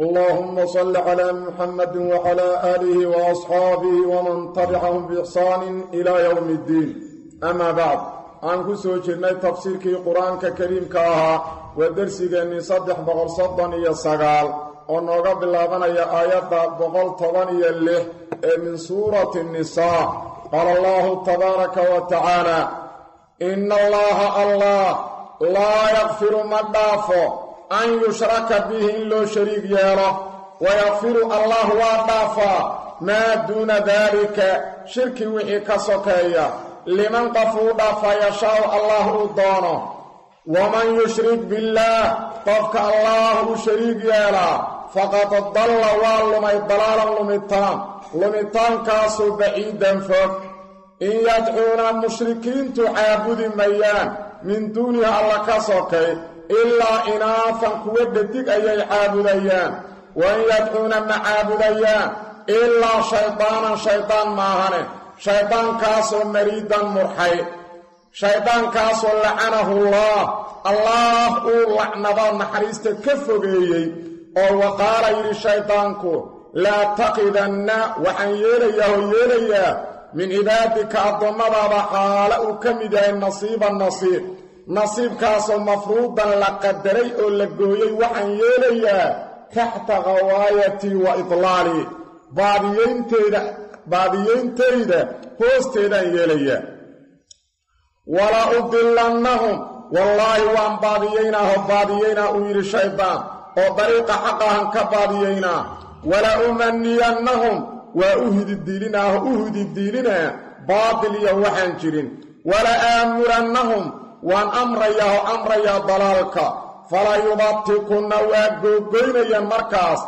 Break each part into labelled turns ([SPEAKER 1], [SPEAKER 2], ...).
[SPEAKER 1] اللهم صل على محمد وعلى آله وأصحابه ومن تبعهم بإحصان إلى يوم الدين. أما بعد عن كسو جرني تفسير قرآن كريم كاها ودرسي جني صدح بغل صدن يساقال ونوغا بلابنا يا آيات بغل طبن يليه من سورة النساء. قال الله تبارك وتعالى إن الله الله لا يغفر مدافه an yushraka bihi in loo shariig yeelo wayakfiru allah waa dhaafaa maa duuna daalika shirki wixii ka sokeeya liman qof uu dhaafa yashaau allah uu doono waman yushrik billaah qofka allah u shariig yeelaa faqad dalla waa lumay dalaalan lumitaan lumitaankaasuu baciidan fog in yadcuuna mushrikiintu caabudi mayaan min duunihi alla ka sokay ilaa inaafan kuwa dhadig ayay caabudayaan wa in yadcuuna ma caabudayaan ilaa shaydaanan shaydaan maahane shayddaankaasoo mariidan murxay shayddaankaasoo lacanahullaah allaah uu lacnado naxariista ka fogeeyey oo wa qaala yidhi shayddaanku laa taqidanna waxaan yeelayaa oo yeelayaa min cibaadika addoommadaada xaale uu ka mid yahay nasiiban nasiib nasiibkaasoo mafruudan la qadaray oo la gooyey waxaan yeelayaa taxta khawaayatii wa baadiyeynteeda baadiyeyntayda hoosteedaan yeelayaa. Walaa udilannahum wallaahi waan baadiyeynaaho baadiyeynaa uu yidhi shaydaan oo dariiqa xaqahan ka baadiyeynaa walaa umaniyannahum waa u hididiilinaaho u hididiilinaa baatil iyo waxaan jirin. Wala aamurannahum waan amrayaa oo amrayaa dalaalka. Fala yubatikunna waa googoynayaan markaas.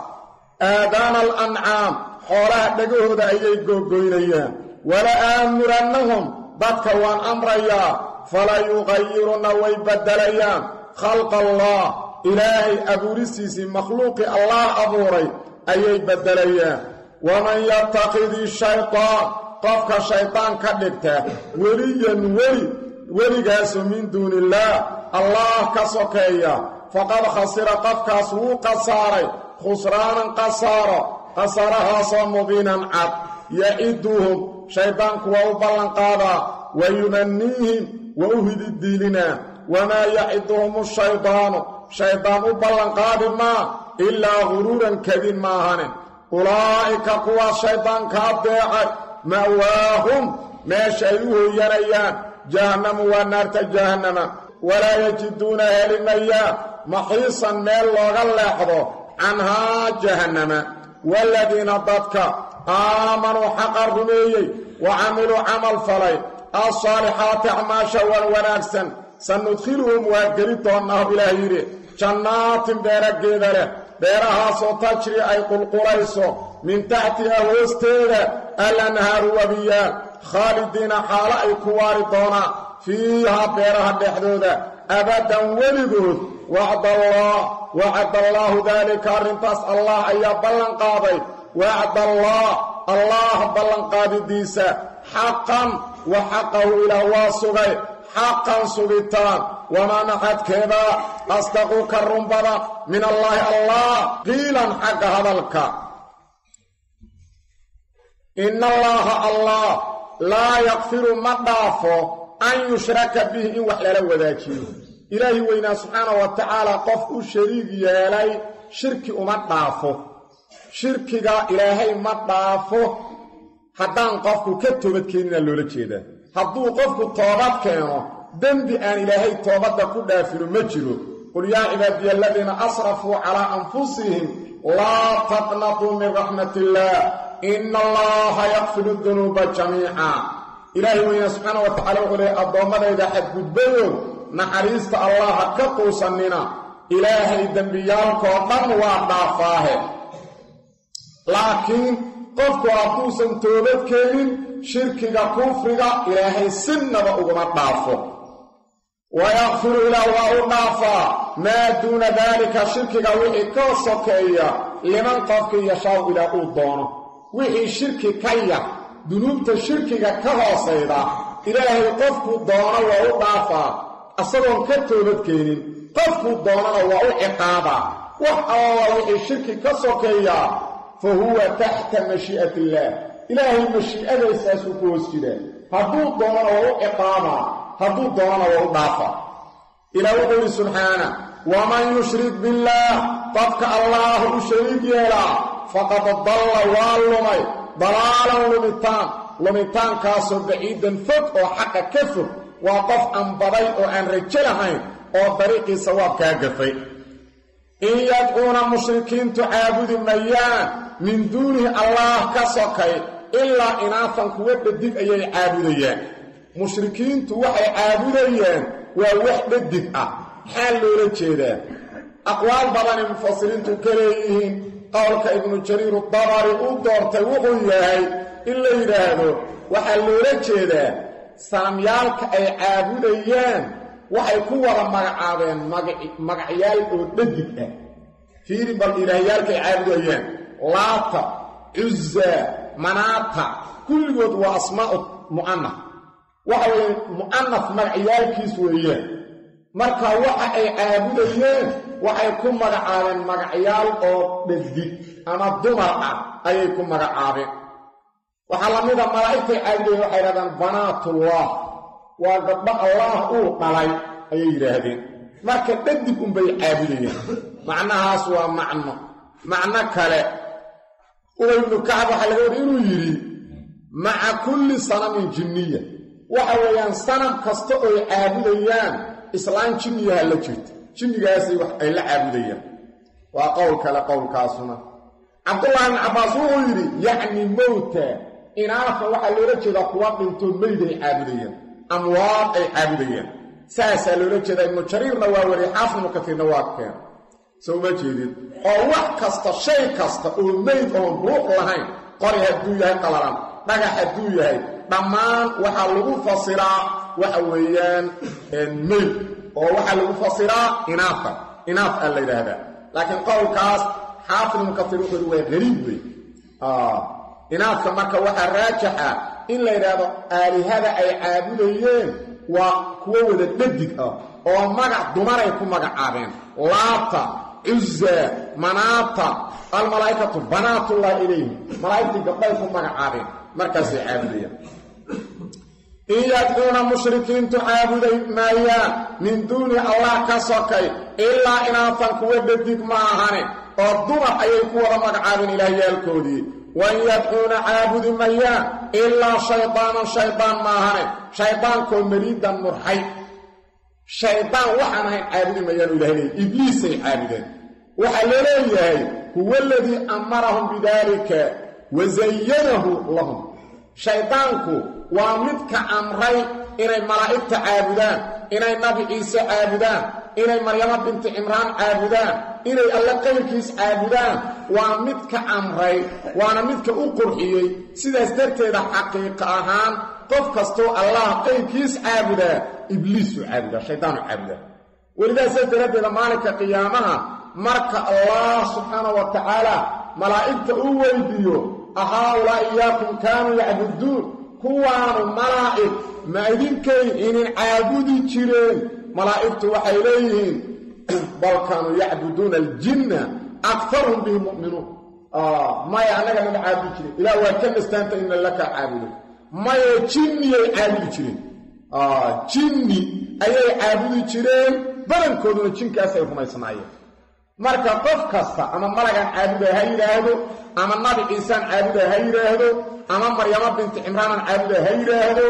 [SPEAKER 1] Aadaana alancaam xoolaha dhegahooda ayay googoynayaan wala aamurannahum dadka waan amrayaa. Fala yuqayirunna way beddelayaan khalqa allah ilaahay abuuristiisii makhluuqii allah abuuray ayay beddelayaan waman yattaqidi shaydaan qofka shaydaan ka dhigta weliyan weli weligaasoo min duuni illaah allah ka sokeeya. Faqad khasira qofkaas wuu khasaaray. Khusraanan khasaaro khasaarahaasoo mubiinan cad. Yaciduhum shayddaanku waa u ballanqaadaa. Wa yumaniihim wa u hididiilinaa. Wamaa yaciduhum shaydaanu shayddaan u ballanqaadi maa ilaa guruuran kadin maahane ulaa'ika kuwaas shayddaanka adeecay ma'waahum meesha ay u hooyanayaan jahannamu waa naarta jahannama. Walaa yajiduuna helimayaan maxiisan meel looga leexdo canhaa jahannama. Waaladiina dadka aamanuu xaqa rumeeyey wa camiluu camal falay. Alsaalixaati acmaasha wan wanaagsan. Sanudkhiluhum waa geli doonnaahu ilaah yidhi. Jannaatin beerageeda leh. Beerahaasoo tajri ay qulqulayso. Min taxtiha hoosteeda alanhaaru wabiyaal khaalidiina xaalo ay ku waari doonaan fiihaa beeraha dhexdooda. Abadan weligood wacdallah wacadallaahu daalika arrintaas allah ayaa ballanqaaday wacdallah allah ballanqaadidiisa xaqan wa xaqahu ilaah waa sugay. Xaqan sugitaan. Wamaa naxadkeedaa asdaqu ka runbada min allaahi allah qiilan xagga hadalka. Ina allaaha allah laa yakfiru ma dhaafo an yushraka bihi in wax lala wadaajiyo. Ilaahi weynaa subxaana wa tacaala qof u shariig yeelay shirki uma dhaafo. Shirkiga ilaahay ma dhaafo. Haddaan qofku ka toobadkeenina loola jeedaa. Hadduu qofku toobad keeno dembi aan ilaahay toobadda ku dhaafino ma jiro. Qul yaa cibaadiya aladiina asrafuu calaa anfusihim laa taqnatuu min raxmat ina allaha yakfiru dunuuba jamiica ilaahay weynaa subxaana wa tacala wuxuu leey addoommadayda xadgudbayo naxariista allah ha ka quusannina ilaahay dembiyaalkoo dhan waa dhaafaahe laakiin qofku hadduusan toobad keenin shirkiga kufriga ilaahay sinnaba uguma dhaafo wayakfiru ilaah waa u dhaafaa maa duuna daalika shirkiga wixii ka sokeeya liman qofkii yashaaw ilaah uu doono wixii shirki ka yar dunuubta shirkiga ka hoosayda ilaahay qofkuu doono waa u dhaafaa isagoon ka toobadkeenin qofkuu doonana waa u ciqaabaa wax alla wixii shirki ka sokeeya fa huwa taxta mashii'ati illaah ilaahay mashii'adaysaasuu ku hoos jiraa hadduu doonana waa u ciqaabaa hadduu doonana waa u dhaafaa ilaah wuxuu yidhi subxaana waman yushrik billaah qofka allaah u shariig yeelaa faqad dalla waa lumay. Dalaalan lumitaan. Lumitaankaasoo baciidan fog oo xaqa ka fog. Waa qof anbaday oo aan rajo lahayn oo dariiqii sawaabkaa gafay. In yadcuuna mushrikiintu caabudi mayaan min duunihi allaah ka sokay ilaa inaafan kuwa dhadig ayay caabudayaan. Mushrikiintu waxay caabudayaan waa wax dhadig ah. Maxaa loola jeedaa? Aqwaal badanay mufasiriintu ka leeyihiin qowlka ibnu jariir dabari uu doortay wuxuu yahay in la yidhaahdo waxaa loola jeedaa saamyaalka ay caabudayaan waxay ku wada magacaabeen magacyaal oo dhadig ah. Fiiri bal ilaahyaalka ay caabudayaan. Laata cuzaa manaata kulligood waa asmaa'u mu'anaf waxa weeye mu'anaf magacyaalkiis weeyaan marka waxa ay caabudayeen waxay ku magacaabeen magacyaal oo dhadig ama dumar ah ayay ku magacaabeen. Waxaa la mida malaa'igtay caabudayeen waxay yidhahdaan banaatullah. Waa gabdho allaah uu dhalay ayay yidhaahdeen. Marka dhadig unbay caabudayeen. Macnahaas waa macno. Macno kale. Ubay ibnu kacab waxaa laga wada inuu yidhi maca kulli sanamin jinniya. Waxa weeyaan sanam kasta ooy caabudayaan islaan jinniyaha la jirta jinnigaasay wax ay la caabudayaan. Waa qowl kale qowlkaasuna. Cabdullahi ibn cabbaas wuxuu yidhi yacni mowta inaafa waxaa loola jeedaa kuwa dhintoo meyd ay caabudayaan. Amwaad ay caabudayaan. Saasaa loola jeedaa ibnu jariirna waa weli xaafid ibnu katiirna waa keena soo uma jeedid oo wax kasta shay kasta oo meyd oon ruux lahayn. Qori hadduu yahay qalalan dhagax hadduu yahay dhammaan waxaa lagu fasiraa waxa weeyaan meyd oo waxaa lagu fasiraa inaafa inaaf aa la yidhaahdaa. Laakiin qowlkaas xaafid ibnu katiir wuxuu waa gariib wey inaafka marka waxaa raajaxa in la yidhaahdo aalihada ay caabudayeen waa kuwo wada dhadig ah oo magac dumaray ku magacaabeen. Laata cuza manaata almalaa'ikatu banaatullah ilayhim malaa'igtii gabdhay ku magacaabeen markaasay caabudayaan in yadcuuna mushrikiintu caabuday maayaan min duuni allah ka sokay ilaa inaafan kuwa dhadig ma ahane oo dumar ayay ku wada magacaabeen ilaahyaalkoodii wain yadcuuna caabudi mayaan ilaa shaydaanan shaydaan maahane shaydaankoo mariidan murxay shaydaan waxaan ahayn caabudi mayaanu ilahay leey ibliisay caabudeen waxaa la leeyahay huwa aladii amarahum bidaalika wa lahum shaydaanku waa midka amray inay malaa'igta caabudaan inay nabi ciise caabudaan inay maryamo binti cimraan caabudaan inay alle qayrkiis caabudaan. Waa midka amray waana midka u qurxiyey. Sidaas darteeda xaqiiqa ahaan qof kastoo allah qayrkiis caabudaa ibliisuu caabudaa shaydaanu caabudaa welidaasee daraaddeeda maalinka qiyaamaha marka allah subxaana wa tacaala malaa'igta u weydiiyo ahaa-ulaa iyaakum kaanuu yacbuduun kuwaanu malaa'ig ma idinkay inin caabudi jireen. Malaa'igtu waxay leeyihiin bal kaanuu yacbuduuna aljinna akaruhum bihi mu'minuun. Maya annaga nama caabudi jiren ilaah waa ka nastaanta ina laka caabudo maya jinniyay caabudi jireen. Jinni ayay caabudi jireen. Badankooduna jinkaasay rumaysnaayeen marka qof kasta ama malagan caabuda ha yidhaahdo ama nabi ciisaan caabuda ha yidhaahdo ama maryamo binti cimraanan caabuda ha yidhaahdo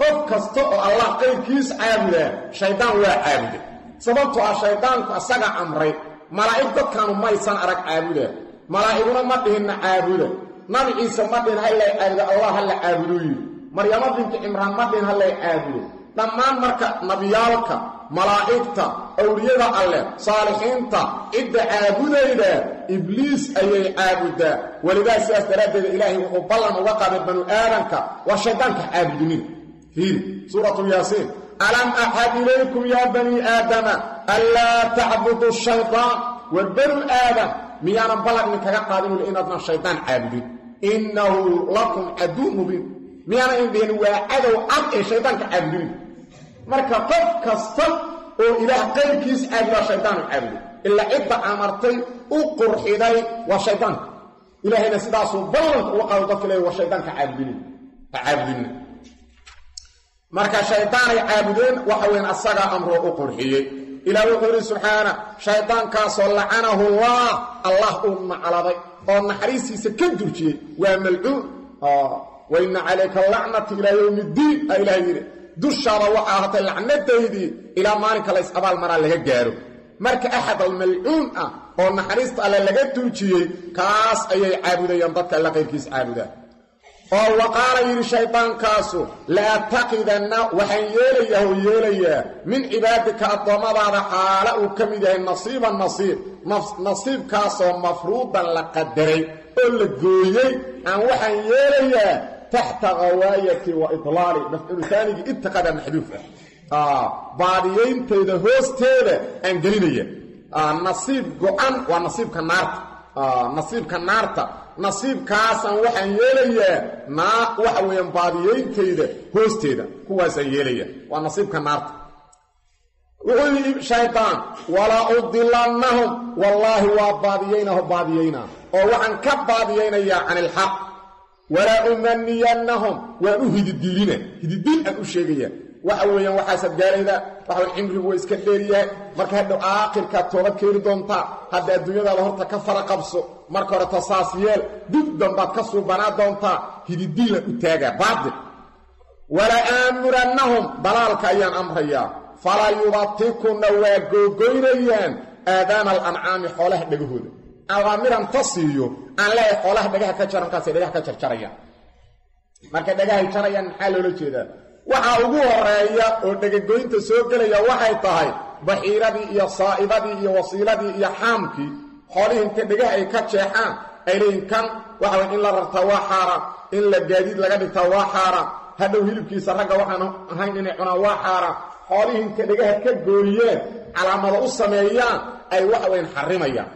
[SPEAKER 1] qof kasta oo allah qayrkiis caabudaa shaydaan waa caabuda sababtoo ah shaydaanku asaga amray malaa'ig dadkaanu maysan arag caabuda malaa'iguna ma dhihinna caabuda. Nabi ciise ma dhihin hallay caabudo allah ha la caabuduu yidhi maryamo binti cimraan ma dhihin hallay caabudo dhammaan marka nabiyaalka malaa'igta awliyada alleh saalixiinta cidda caabudayda ibliis ayay caabudaa. Welidaa sidaas daraaddeeda ilaahay wuxuu ballan uga qaaday banu aadamka waa shaydaanka caabudinida fiiri suuratu yaasiin alam axad ilaykum yaa banii aadama anlaa tacbudu shaydaan war banu aadam miyaanan ballan idinkaga qaadin inaadnan shaydaan caabudin? Innahu lakum caduw mubiin. Miyaanan idin waa cadow cad ee shaydaanka caabudinin marka qof kasta oo ilaah qayrkiis caabudaa shaydaanu caabuday. Ilaa cidda amartay u qurxiday waa shaydaanka ilaahayna sidaasuu ballanka uga qaado dadka leey waa shaydaanka caabudinin ha caabudinna marka shaydaanay caabudeen waxa weyn asagaa amroo u qurxiyey. Ilaah wuxuu yidhi subxaana shaydaankaasoo lacanahu llah allah uu nacladay oo naxariistiisa ka durjiyey. Waa malcuun. Waina calayka lacnati ilaa yowmi iddiin a ilaah yidhi dushaada waxaa ahaatay lacnadaydii ilaa maalinka lays abaalmaraa laga gaaro. Marka axad almalcuun ah oo naxariista alle laga durjiyey kaas ayay caabudayaan dadka alla qayrkiis caabudaan oo wa qaala yidhi shaydaankaasu laataqidanna waxaan yeelayaa oo yeelayaa min cibaadika addoommadaada xaala uu ka mid yahay nasiiban nasiib nasiibkaasoo mafruudan la qadaray oo la gooyey. Aan waxaan yeelayaa taxta hawaayati wa ilaali mafcuulu taanigii ittiqada maxduuf ah baadiyayntayda hoosteeda aan gelinaya nasiib go-an waa nasiibka naarta nasiibka naarta nasiibkaasaan waxaan yeelayaa naa waxa weeyaan baadiyayntayda hoosteeda kuwaasaan yeelaya waa nasiibka naarta wuxuu yidhi shaydaan walaa udilannahum wallaahi waa baadiyaynaho baadiyaynaa oo waxaan ka baadiyaynayaa can ilxaq walaa umaniyannahum waan u hididiilina hididiil aan u sheegaya. Waxa weeyaan waxaasaad gaarayda waxa cimrigu waa iska dheeryahay marka hadhow aakhirkaad toobad keeni doontaa hadda adduunyadaada horta ka fara qabso marka hore tasaas yeel dib dambaad ka suubanaa doontaa hididiilan u taagaa baatil wala aamurannahum dalaalka ayaan amrayaa. Falaa yubatikunna waa googoynayaan aadaana alancaami xoolaha dhegahooda awaamiran ta siiyo aan leehay xoolaha dhagaha ka jara dhagaha ka jarjarayaan markay dhagahay jarayaan maxaa loola jeedaa? Waxaa ugu horreeya oo dhegagoynta soo gelaya waxay tahay baxiiradii iyo saa'ibadii iyo wasiiladii iyo xaamkii. Xoolihii inta dhagaha ay ka jeexaan ay leeyiin kan waxa way in la rartaa waa xaaraan in la gaadiid laga dhigtaa waa xaaraan hadhow hilibkiisa ragga waxaan ahayn inay cunaan waa xaaraan xoolihii inta dhagaha ka gooyeen calaamado u sameeyaan ay waxaweyn xarimayaan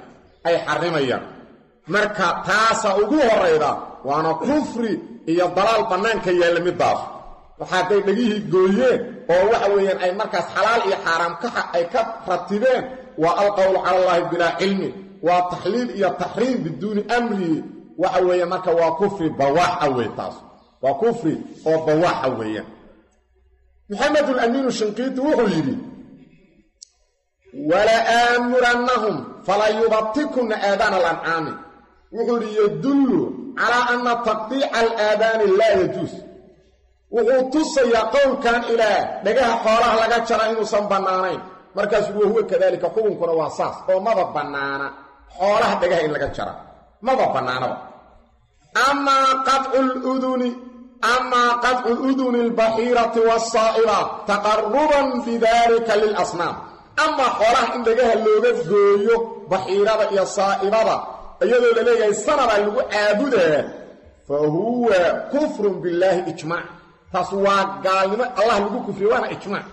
[SPEAKER 1] ay xarimayaan marka taasaa ugu horayda waana kufri iyo dalaal bannaanka yaalla midaas waxa hadday dhegihii gooyeen oo waxa weeyaan ay markaas xalaal iyo xaaraam ay ka ratibeen waa alqowlu cala allaahi bilaa cilmi waa taxliil iyo taxriim biduuni amrihi waxa weeye marka waa kufri bawaaxa wey taas. Waa kufri oo bawaaxa weeyaan. Maxamedulamiinu shinqiiti wuxuu yidhi wala aamurannahum fala yubatikunna aadaana alancaami wuxuu yidhi yadullu calaa anna taqdiica alaadaani laa yajuus. Wuxuu tusayaa qowlkan ilaah dhagaha xoolaha laga jara inuusan bannaanayn. Markaasuu wahuwa kadaalika xukunkuna waa saas oo maba bannaana xoolaha dhagaha in laga jara maba bannaanaba amaa qadcu luduni amaa qadcu uduni albaxiirati waasaa'iba taqaruban bidaalika lilasnaam amaa xoolaha in dhagaha looga gooyo baxiirada iyo saa'ibada iyadoo la leeyahay sanabaa lagu caabudaa fa huwa kufrun billaahi ijmaac taas waa gaalnimo allah lagu kufriye waana ijmaac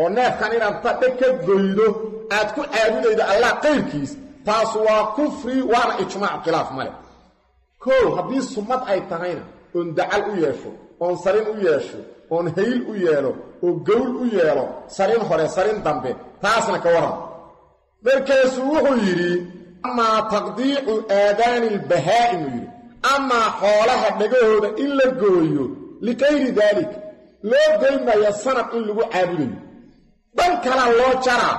[SPEAKER 1] oo neefkan inaad ta dheg ka goydo aad ku caabudaydo allah qayrkiis taas waa kufri waana ijmaac khilaaf male kow haddii sunnad ay tahayna oon dacal u yeesho oon sarin u yeesho oon hayl u yeelo oo gowl u yeelo sarin hore sarin dambe taasna ka waran. Markaasuu wuxuu yidhi amaa taqdiicu aadaani albahaa'im uu yidhi. Amaa xoolaha dhegahooda in la gooyo likayri daalik loo goymayo sanab in lagu caabudayo. Dhan kala loo jaraa.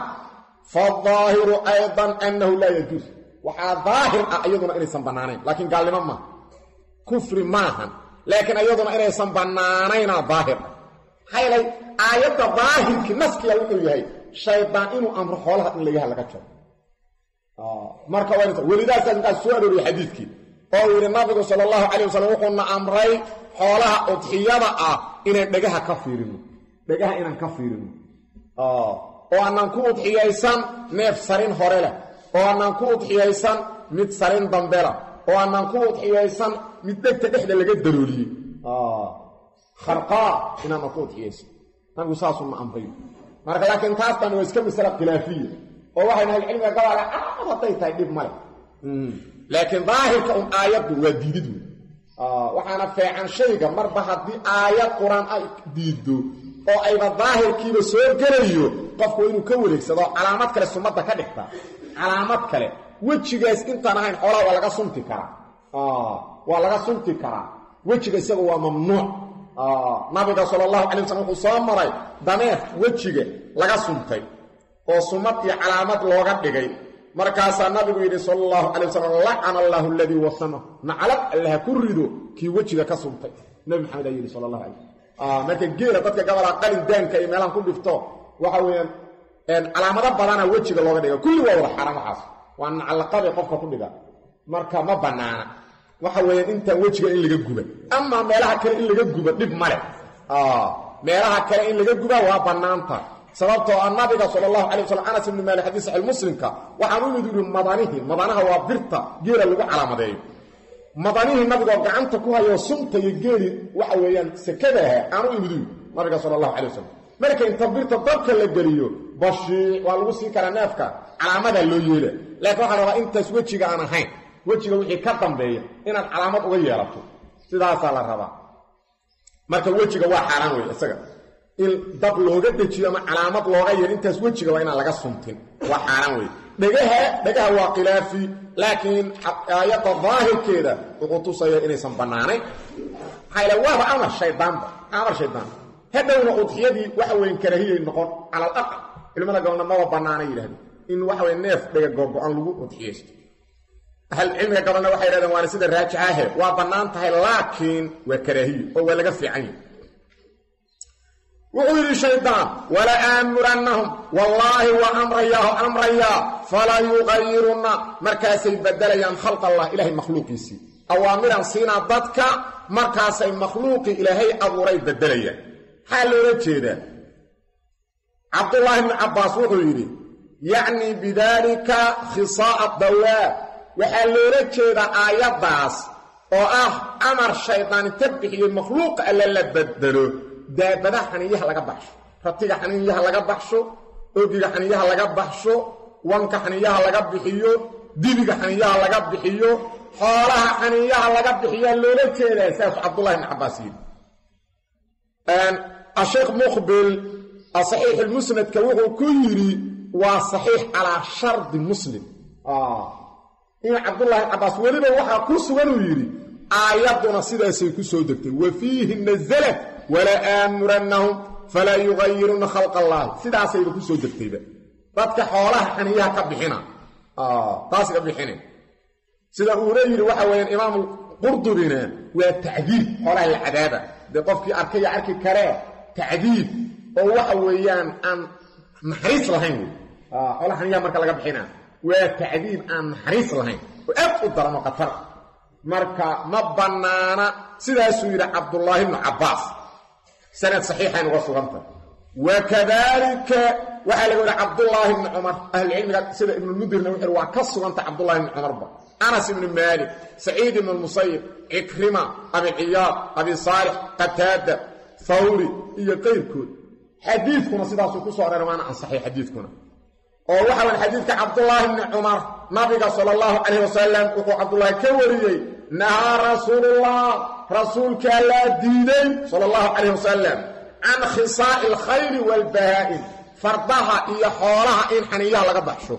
[SPEAKER 1] Faadaahiru aydan annahu laa yajuus. Waxaa daahir ah iyaduna inaysan bannaanayn laakiin gaalnimo maaha kufri maahan laakiin iyaduna inaysan bannaanaynaa daahir. Ah aayadda daahirkii naskiga wuxuu yahay shaydaan inuu amro xoolaha in lagaha laga jaro. Marka welidaasaas markaas soo arooriyey xadiidkii. Oo uu yidhi nabigu sala allahu calay wasalam wuxuuna amray xoolaha udxiyada ah inaan dhagaha ka fiirino. Dhegaha inaan ka fiirino. Oo aanaan ku udxiyaysan neef sarin hore leh oo aanaan ku udxiyaysan mid sarin dambe lah oo aanaan ku udxiyaysan mid dhegta dhexda laga darooliyey kharqaa inaana ku udxiyaysan نبي صاص ما انبيه ما لكن كافتن ويسكم السلام خلافيه أو واحد من العلم قال على اعطي تايب ماي لكن ظاهر كم ايات وديدو آه وحنا في عن شيء مر بحد ايات قران اي ديدو أو اي ظاهر كي بسور كريو قف وينو كوريسد علامات كلا سمته كدخت علامات كلا وجهك اسكن تنهين خولا ولا سنتي كرا آه ولا سنتي كرا وجهك اسا هو ممنوع nabiga sala allahu calay wasalam wuxuu soo maray dameef wejiga laga suntay oo sumad iyo calaamad looga dhigay markaasaa nabigu yidhi sala allahu calay wasalam lacana allaahu aladii wasama naclad allaha ku rido kii wejiga ka suntay nabi maxamed aa yidhi sala allahu calay marka geela dadka gabalaa qalin daanka iyo meelaan ku dhifto waxa weeyaan calaamado badana wejiga looga dhiga kulli waa wada xaaraan waxaas waa naclaqaday qofka ku dhiga marka ma bannaana waxa weeyaan intaan wejiga in laga guba. Amaa meelaha kale in laga guba dhib male meelaha kale in laga guba waa bannaanta. Sababtoo ah nabiga sala allahu calay wasalam anas ibni maalik xadiis saxiix muslimka waxaan u imid yidhi madanihi. Madanaha waa birta geela lagu calaamadeeyo madanihii nabigoo gacanta ku hayoo sunta iyo geeli waxa weeyaan sekadaha aan u imid yidhi nabiga sala allahu calay marka inta birta dabka la geliyo bashiic waa lagu sii karaa neefka calaamadaa loo yeela laakiin waxaa rabaa intaas wejiga aan ahayn wejiga wixii ka dambeeya inaad calaamad uga yeelato sidaasaa la rabaa marka wejiga waa xaaraan wey isaga in dab looga dejiyo ama calaamad looga yeelo intaas wejiga waa inaan laga suntin waa xaaraan wey dhegaha dhegaha waa khilaafi laakiin aayadda daahirkeeda wuxuu tusaya inaysan bannaanayn maxaa ila waaba amar shaydaanba amar shaydaan hadhowna udxiyadii waxa weyn karaahiyay noqon cala alaqal culimada gobolna maba bannaanay yidhahdeen in waxa weye neef dhega googo-an lagu udxiyaysto ahlcilmiga gobolna waxay yidhahdeen waana sida raajixahe waa bannaan tahay laakiin waa karaahiyo oo waa laga fiican yahy wuxuu yidhi shaydaan wala aamurannahum wallaahi waa amrayaaho amrayaa falaa yuqayirunna markaasay bedelayaan khalq allah ilahay makhluuqiisii awaamiran siinaa dadka markaasay makhluuqii ilaahay abuuray bedelayaan maxaa loola jeedaa? Cabdullaahi bni cabbaas wuxuu yidhi yacnii bidaalika khisaa'a dawaab waxaa loola jeedaa aayaddaas oo ah amar shaydaan inta bixiyey makhluuqa alle la bedelo. Daabadaha xaniiyaha laga baxsho ratiga xaniiyaha laga baxsho ogiga xaniiyaha laga baxsho wanka xaniiyaha laga bixiyo dibiga xaniiyaha laga bixiyo xoolaha xaniiyaha laga bixiyaa loola jeedaa saasu cabdullahi bni cabbaas yidhi. Asheekh muqbil saxiix lmusnadka wuxuu ku yidhi waa saxiix calaa shardi muslim in cabdullahi bn cabbaas weliba waxaa ku sugan uu yidhi aayadduna sidaasay ku soo degtay wa fiihi nasalat wala aamurannahum falaa yugayiruna khalqa allaahi sidaasayba ku soo degtayba. Dadka xoolaha xaniyaha ka bixina. Taas ka bixina sida uuna yidhi waxa weeyaan imaamu qurdubina waa tacdiib xoolaha la cadaaba. Dee qofkii arkaya arki karee tacdiib oo waxa weeyaan aan naxariis lahayn wey xoolaha xaniyaha marka laga bixina waa tacdiib aan naxariis lahayn. Oo aad u darano khatar marka ma bannaana sidaasuu yidhi cabdullaahi bnu cabbaas. Sanad saxiixayn uga sugantah wa kadalika waxaa laga wada cabdullaahi bni cumar. Ahlucilmiga sida ibnulmudirna wuxu waa ka suganta cabdullahi bni cumarba anas ibnu maalik saciid ibnu lmusayib cikrima abiciyaad abi saalix qataada hawri iyo qayrkood. Xadiidkuna sidaasuu ku soo areera waana ansaxay xadiidkuna أو وحو الحديث عبد الله بن عمر ما بقى صلى الله عليه وسلم وقو عبد الله كوريي نهى رسول الله رسولك لا ديدين صلى الله عليه وسلم عن خصاء الخير والبهائن فرضها إيا حولها إن حني الله لقد بحشو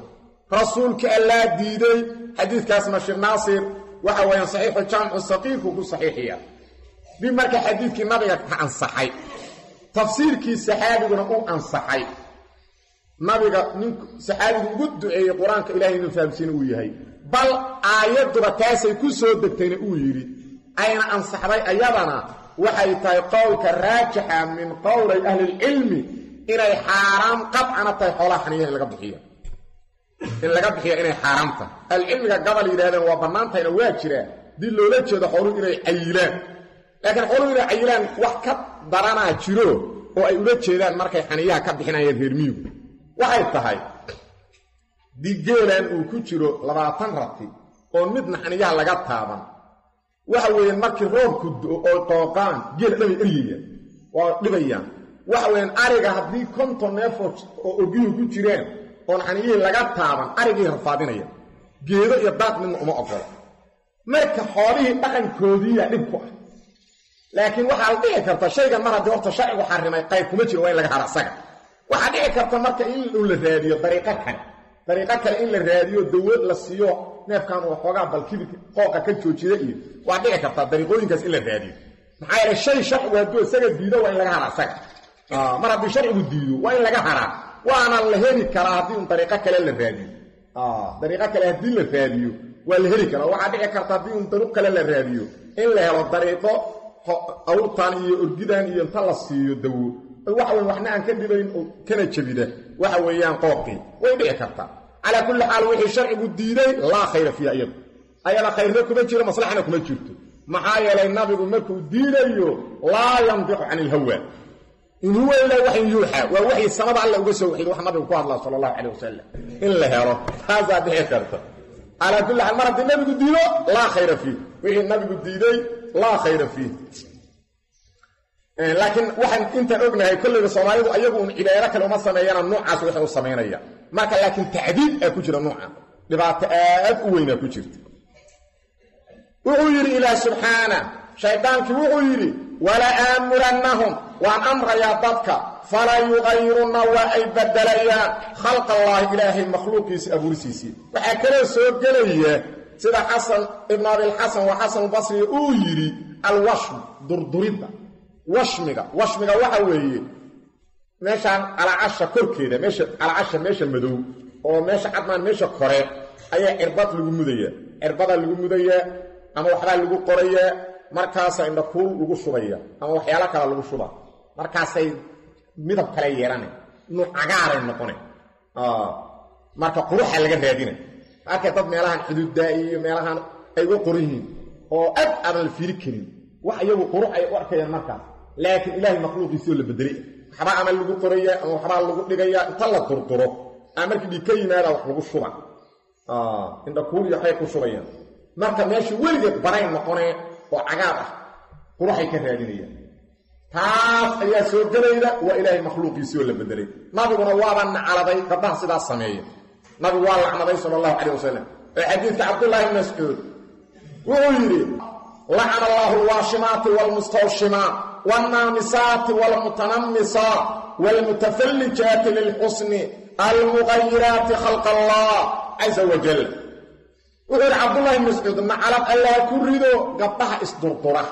[SPEAKER 1] رسولك لا ديدين حديث كاسم الشيخ ناصر وهو صحيح الشامع السقيق وقو صحيحية بما بمرك حديثك ما بقى عن صحيح تفسيرك كي قلنا قو عن صحيح nabiga nin saxaabigu ugu duceeyey qur'aanka ilahay inuu fahamsiina uu yahay. Bal aayadduba taasay ku soo degtayna uu yidhi ayna ansaxday ayadana waxay tahay qowlka raajixa min qowlay ahlilcilmi inay xaaraam qadcana tahay xoolaha xaniyaha in laga bixiyo. In laga bixiya inay xaaraam tahay ahlucilmiga gabal yidhahdeen waa bannaantahayna waa jiraa dii loola jeedo xooluhu inay cayilaan laakiin xooluhu inay cayilaan wax ka daranaa jiro oo ay ula jeedaan markay xaniyaha ka bixinayeen reer miyigu waxay tahay digeelan uu ku jiro labaatan rati oon midna xaniyaha laga taaban. Waxa weeyaan markii roobku oo qooqaan geela eryayaan waa dhibayaan. Waxa weeyaan ariga haddii konton neefoo oo ogiyuhu ku jireen oon xaniyihii laga taaban arigii rafaadinaya. Geedo iyo daad midna uma ogola. Marka xoolihii dhaqankoodiiya dhib ku ah. Laakiin waxaa la dhici karta shaygan mar haddii horta sharcigu xarimay qayb kuma jiro waa in laga hara وحدي كرت مرت إن الراديو طريقة كان طريقة كان إن الراديو دوّر للسيو نف كان وحقا بل كيف قاقة كل شو تيجي وحدي كرت طريقة إن كان إلا الراديو معايا الشيء شق وادو سجد بيدو وين لقى راسك آه مرة بشر يبديو وين لقى هرا وأنا اللي هني كراتي من طريقة كلا الراديو آه طريقة كلا هدي الراديو والهني كلا وحدي كرت طريقة من طريقة كلا الراديو إلا هالطريقة أو تاني أرجدان ينتلصي يدو waxa wey waxna aan ka dhibayn oo kana jebida waxa weeyaan qooqii way dhici kartaa calaa kulli xaal wixii sharcigu diiday laa khayra fiiha iyadu. Ayada khayrna kuma jiro maslaxana kuma jirto. Maxaa yeelay nabigu markuu diidayo laa yandiqu can ilhawa in huwa ilaa waxyin yuuxa waa waxyi samada alla uga soo waxiid wax nabigu ku hadlaa sala allahu calayh wasalam in la helo taasaa dhici karta. Calaa kulli xaal mar haddii nabigu diido laa khayra fiih wixii nabigu diiday laa khayra fiih laakiin waxaan intaan ognahay kollayba soomaalidu ayagu un cibaado kale uma sameeyana nuucaas waxay u samaynaya. Marka laakiin tacdiid aa ku jira nuuca dhibaato aad u weynaa ku jirta. Wuxuu yidhi ilaah subxaana shaydaankii wuxuu yidhi wala aamurannahum. Waan amrayaa dadka fala yugayirunna waa ay bedelayaan khalq allaahi ilaahay makhluuqiisa abuursiisii waxaa kaloo soo gelaya sida xasan ibn abilxasan waa xasanulbasri uu yidhi alwashm durduridda washmiga washmiga waxa weeye meeshaan calacasha korkeeda meesha calacasha meesha madow oo meesha cadmaan meesha kore ayaa cirbad lagu mudayaa cirbadaa lagu mudayaa ama waxbaa lagu qorayaa markaasaa indhakuul lagu shubaya ama waxyaalo kale lagu shuba. Markaasay midab kale yeelana nuuc cagaaray noqone. Marka quruxa laga raadina. Markay dad meelahan xuduuddaa iyo meelahan ay uga qoran yihiin oo ad aadan la fiiri karin. Wax iyagu qurux ay u arkayaan markaas لكن إله المخلوق يسير لبدري حرا عمل لغو قرية أو حرا لغو لغاية طلع طرطرة. أمرك بكي نالا وحلغو الشرع. آه. عند كل يحيكو شرعيا مركب ماشي ولغت براين مقرية وعقابة. وروحي كثيرينية تاس أيا سير قرية وإله المخلوق يسير لبدري نبي بنوابا على ذي قبه سيدا السمية نبي والله عن ذي الله عليه وسلم. الحديث عبد الله المسكور ويري lacana allahu alwaashimaati waalmustawshimaat waalnaamisaati waalmutanammisaat waalmutafallijaati lilxusni almuqayiraati khalqa allah caza wajal wuxuu yidhi cabdullahi bn mascuud nacalad allaha ku rido gabdhaha isdurdura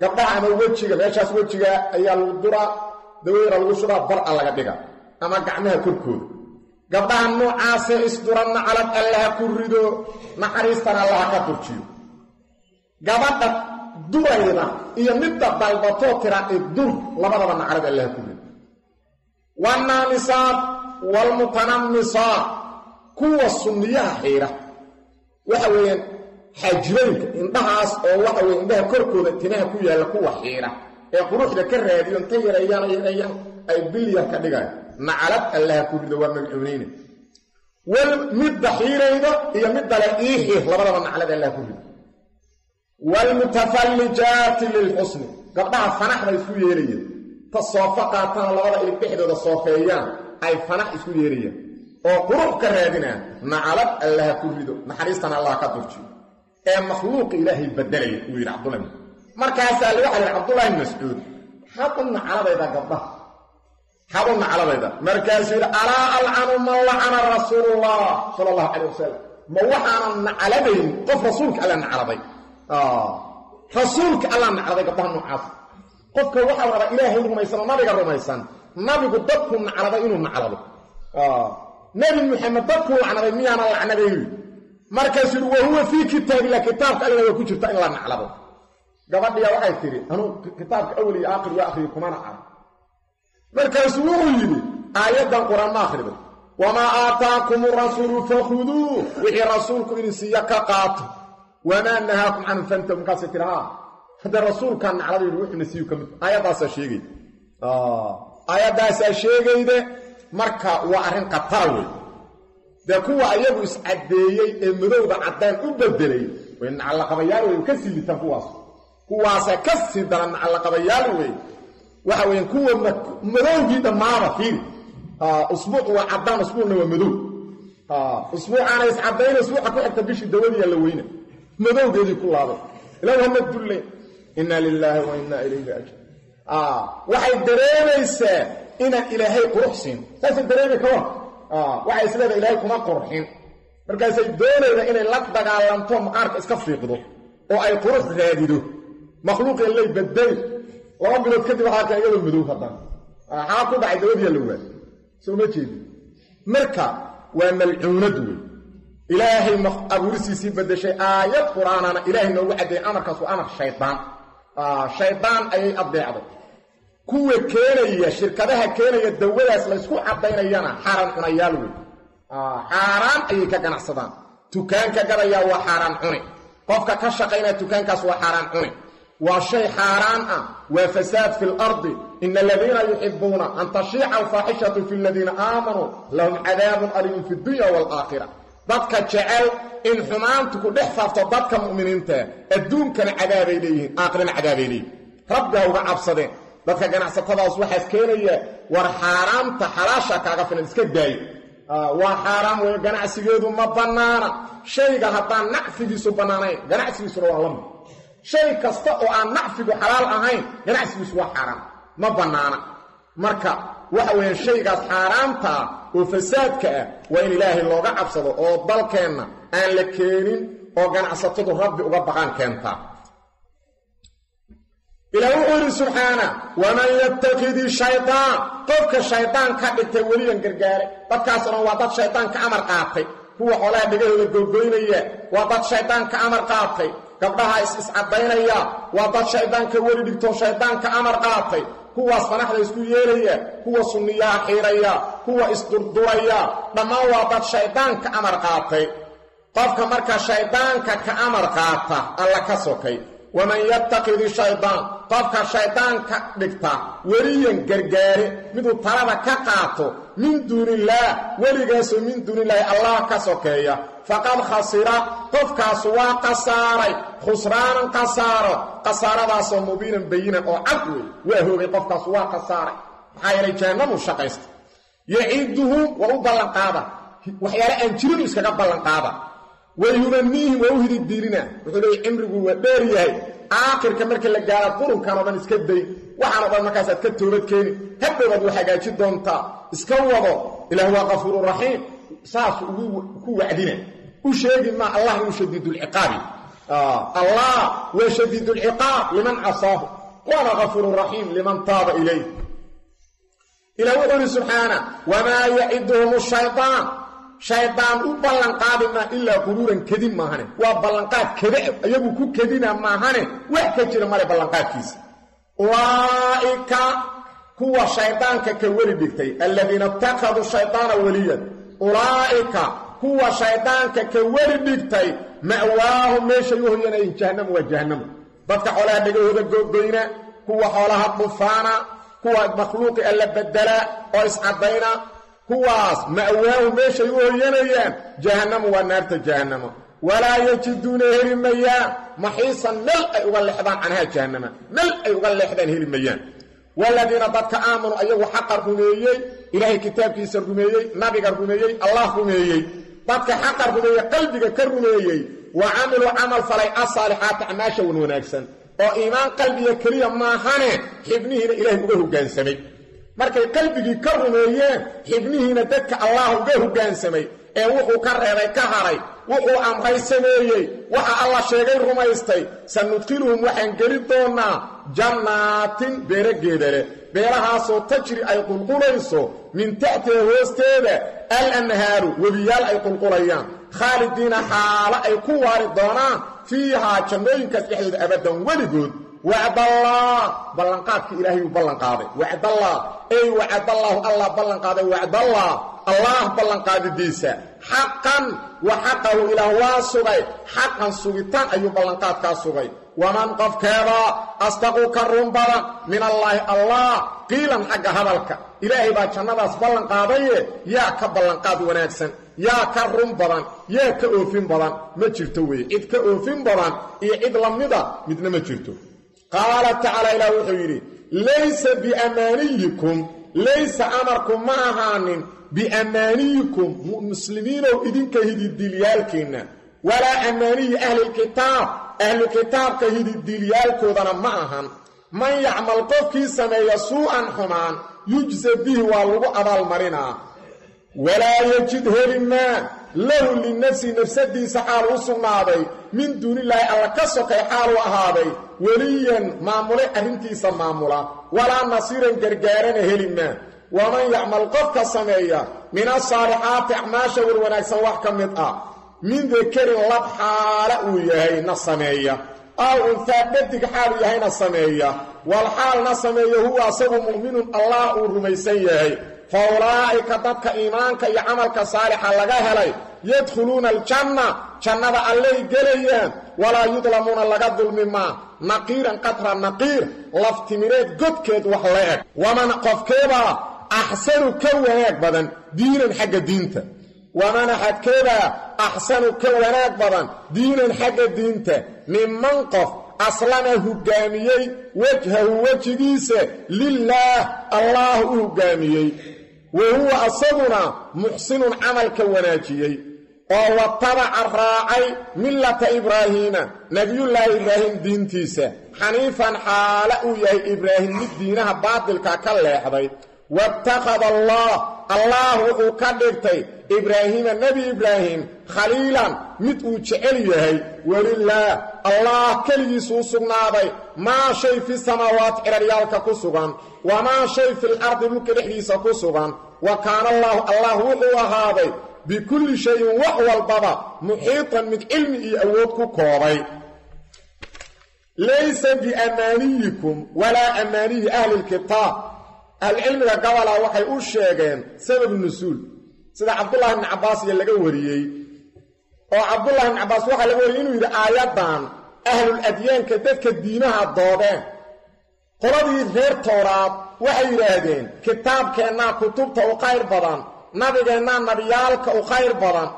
[SPEAKER 1] gabdhaha ama wejiga meeshaas wejiga ayaa lagu duraa daweyra lagu shubaa bar-a laga dhiga ama gacmaha korkooda gabdhaha noocaasee isdura nacalad allaha ku rido naxariistan allaha ka durjiyo gabadha durayda iyo midda dalbatoo tira idur labadaba nacalad allaha ku rido wanaamisaat waalmutanammisaat kuwa sunniyaha xiira waxa weeyaan xaajibooyinka indhahaas oo waxa weye indhaha korkooda timaha ku yaalla kuwa xiira ee quruxda ka raadiyo inta yareeyaan yareeyaan ay bilyar ka dhigayo nacalad allaha ku rido waa magcuunayna midda xiirayda iyo midda le ii xiir labadaba naclad allaha ku rido والمتفلجات للحسن. قبلها فنح رسول يريا تصافقات الله إلى بحدة صافيان أي فنح رسول يريا وقرب كرادنا نعلب الله كفيدو نحريستان الله كتفتي أي مخلوق إلهي بدلي ويرا عبد الله. مركز الوحل عبد الله المسعود. حقنا على بيضا قبلها حقن على بيضا مركز إلى أراء العن ما لعن رسول الله صلى الله عليه وسلم. ما وحن على بيضا قف رسولك على العربي. Rasuulka alla nacladay gabdhaha noocaas qofka waxaa rabaa ilaahay rumaysan oo nabiga rumaysan. Nabigu dadku nacladay inuu naclado nebi muxamed dadkuu lacnaday miyaana lacnadayn markaasuu yidhi wa huwa fii kitaabillah kitaabka allana waa ku jirta in la naclado gabadhiya waxay tidhi anuu kitaabka awel iyo aakhir waa akhriyo kumana arag. Markaasuu wuxuu yidhi aayaddan qur'aan ma akhriday wamaa aataakum rasuulu fakhuduuh wixii rasuulku idin siiya ka qaato wamaa nahaakum canhu fantahu markaasay tihi haa haddee rasuulkaan naclada yidhi wuxuuna siiyu ka mid aayaddaasaa sheegay. Aayaddaasaa sheegayde marka waa arrin khatara wey dee kuwa ayagu iscaddeeyey ee madowda caddaan u bedelay way nacallaqabayaal wey ka sii litaan kuwaas. Kuwaasa ka sii daran nacallaqabayaal wey waxa weeyaan kuwa madowgii dhammaaba fiiri. Usbuuc waa caddaan usbuucna waa madow. Usbuucaana iscadayna usbuuca ku xigta bishii dawadiyaa la weyna madowgeedii ku laabay ilaw hana dulle. Inna lilaahi wa ilayhi raajiun waxay dareemaysaa inaan ilaahay qurux siin. Saasay dareemay ka war waxay isleedahay ilaahay kuma qurxin. Markaasay doonayda inay la dagaalanto maqaarka iska fiiqdo oo ay qurux raadido. Makhluuqii lay badeli laba bilood kadib waxaa kan iyadoo madow haddana xaa ku dhacay dawadiyaa la waay soo ma jeedi marka waa malcuunad wey ilaahay abuurisiisii bedeshay aayad qur'aanana ilaahay noogu caddeeyey amarkaas waa amar shaydaan shaydaan ayay adeecday kuwa keenaya shirkadaha keenaya dawadaas laysku caddaynayana xaaraan cunayaal wey xaaraan ayay ka ganacsadaan. Tukaanka gadayaa waa xaaraan cuni. Qofka ka shaqaynaya tukaankaas waa xaaraan cuni. Waa shay xaaraan ah. Waa fasaad fi lardi ina aladiina yuxibuuna an tashiica alfaaxishatu fi ladiina aamanuu lahum cadaabun aliimun fi dunya waalaakhira dadka jecel in xumaantu ku dhex faafto dadka mu'miniinta. Adduunkana cadaabay leeyihiin aakhirana cadaabay leeyihiin rabbi ha uga cabsadeen. Dadka ganacsatadaas waxaas keenaya war xaaraamta xalaasha kaaga filan iska daayo. Waa xaaraam weeye ganacsigeedu ma bannaana. Shayga haddaan nacfigiisu bannaanayn ganacsigiisuna waa la mid. Shay kasta oo aan nacfigu xalaal ahayn ganacsigiisu waa xaaraam ma bannaana. Marka waxa weeyaan shaygaas xaaraamta ah oo fasaadka ah waa in ilaahay looga cabsado oo dalkeenna aan la keenin oo ganacsatadu rabbi uga baqaan keentaa ilaah wuxuu yidhi subxaana waman yattakidi shaydaan qofka shaydaan ka dhigtay weliyan gargaare dadkaas dhan waa dad shaydaan ka amar qaatay. Kuwa xoolaha dhegahooda gogoynaya waa dad shaydaan ka amar qaatay. Gabdhaha is-iscadaynaya waa dad shaydaanka weli dhigto shaydaanka amar qaatay kuwaas fanaxda isku yeelaya kuwa sunniyaha xiiraya kuwa isdurduraya dhammaan waa dad shaydaanka amar qaatay. Qofka marka shaydaanka ka amar qaata alla ka sokay waman yattaqidi shaydaan qofka shaydaanka dhigta weliyan gargaare miduu talada ka qaato min duuniillaah weligaasoo min duunillaahi allah ka sokeeya faqad khasira qofkaasu waa khasaaray khusraanan khasaaro khasaaradaasoo mubiinan bayinan oo cad wey waa hoogay qofkaasu waa khasaaray maxaa yeelay jahannamuu shaqaysta yaciduhum waa u ballanqaada waxyaale aan jirinu iskaga ballanqaada wayumaniihim waa u hididiilina wuxuu leeyay cimrigu waa dheer yahay. Aakhirka marka la gaaro qurunkan oo dhan iska day. Waxaan o dhan markaasaad ka toobad keeni hadhowbaad u hagaaji doontaa. Iska wado. Ilaah waa kafuururaxiim saas ku wacdina. U sheegi maa allah inuu shadiidulciqaabi allah waa shadiidulciqaab liman casaahu. Waana kafuururaxiim liman shaydaan u ballanqaadi maa ilaa quruuran kadin maahane. Waa ballanqaad kada ayagu ku kadina maahane. Wax ka jira male ballanqaadkiisa. Ulaa'ika kuwa shaydaanka ka weli dhigtay aladiina itakaduu shaydaana weliyan ulaa'ika kuwa shaydaanka ka weli dhigtay ma'waahum meeshay u hoyanayin jahannama waa jahannama dadka xoolaha dhegahooda gogoyna kuwa xoolaha dhufaana kuwa makhluuqi alla bedela oo iscaddayna kuwaas ma'waahu meeshay u hoyanayaan. Jahannamu waa naarta jahannama. Walaa yajiduuna heli mayaan. Maxiisan mel ay uga leexdaan canhaa jahannama. Mel ay uga leexdaan heli mayaan. Waladiina dadka aamanuu ayagu xaqa rumeeyey ilaahay kitaabkiisa rumeeyey nabiga rumeeyey allah rumeeyey. Dadka xaqa rumeeyey qalbiga ka rumeeyey. Wa camiluu camal falay asaalixaati acmaasha wan wanaagsan. Oo iimaan qalbiga keliya maahane xibnihiina ilaahay uga hoggaansamay markay qalbigii ka rumeeyeen xibnihiina dadka allah uga hoggaansamay ee wuxuu ka reebay ka haray wuxuu amray sameeyey waxa alla sheegay rumaystay. Sanudkiluhum waxaan geli doonnaa jannaatin beerageeda leh beerahaasoo tajri ay qulqulayso min taxtiha hoosteeda al anhaaru webiyaal ay qulqulayaan. Khaalidiina xaalo ay ku waari doonaan fiihaa jannooyinkaas dhexdooda abaddan weligood wacdallah ballanqaadkii ilaahay uu ballanqaaday. Wacdallah ey wacdallaahu allah ballanqaaday wacdallah allah ballanqaadidiisa xaqan wa xaqahu ilaah waa sugay. Xaqan sugitaan ayuu ballanqaadkaa sugay.
[SPEAKER 2] Waman qofkeeda asdaqu ka run badan min allaahi allah. Qiilan xagga hadalka. Ilaahay baa jannadaas ballan qaadaye yaa ka ballanqaad wanaagsan. Yaa ka run badan. Yaa ka oofin badan. Ma jirto weeye cid ka oofin badan iyo cid lamida midna ma jirto qaala tacaala ilaah wuxuu yidhi laysa biamaaniyikum laysa amarku ma ahaanin biamaaniyikum muslimiinow idinka hididiilyaalkeenna walaa amaaniyi ahlilkitaab ahlu kitaabka hididiilyaalkoodana ma ahan. Man yacmal qofkii sameeya suu'an xumaan yujsa bihi waa lagu abaalmarinaa. Walaa yajid helimaa lahu linafsi nafsadiisa xaal u sugnaaday min duunilaahi alla ka sokay xaaluu ahaaday weliyan maamule arrintiisa maamula walaa nasiiran gargaarana helimaa waman yacmal qofka sameeya min asaalixaati acmaasha war wanaagsan wax ka mid ah min dakarin lab xaala uu yahay na sameeya. Aw untaa dhadig xaalu yahayna sameeya. Wal xaalna sameeya huwa asagu mu'minun allah uu rumaysan yahay. Fa ulaa'ika dadka iimaanka iyo camalka saalixa laga helay yadkhuluuna aljanna jannada allay gelayaan walaa yudlamuuna laga dulmi maa naqiiran qadra naqiir laftimireed godkeed wax la eg. Waman qofkeebaa axsanu ka wanaag badan diinan xagga diinta. Waman axadkeebaa axsanu ka wanaag badan diinan xagga diinta. Minman qof aslama hoggaamiyey wajhahu wejigiisa lilaah allaah u hoggaamiyey. Wa huwa asaguna muxsinun camalka wanaajiyey oo watabaca raacay millata ibraahiima nebiyullaahi ibraahim diintiisa. Xaniifan xaala uu yahay ibraahim mid diinaha baatilka ka leexday. Waatakhada allah allah wuxuu ka dhigtay ibraahiima nebi ibraahim khaliilan mid uu jecel yahay. Welilaah allah keligiisuu sugnaaday. Maa shay fi samaawaati ciraryaalka ku sugan wamaa shay fil ardi dhulka dhexdiisa ku sugan. Wa kaana allaahu allah wuxuu ahaaday bikulli shayin wax walbaba muxiitan mid cilmi iyo awood ku koobay. Laysa biamaaniyikum walaa amaaniyi ahli lkitaab ahlucilmiga gabola waxay u sheegeen sababu nusuul. Sida cabdullahi bni cabbaas iyo laga wariyey. Oo cabdullahi bni cabbaas waxaa laga wariyey inuu yidhi aayaddan ahlul adyaanka dadka diimaha doodeen. Qoladii reer towraad waxay yidhaahdeen kitaabkeennaa kutubta u khayr badan nabigeennaa nabiyaalka u khayr badan.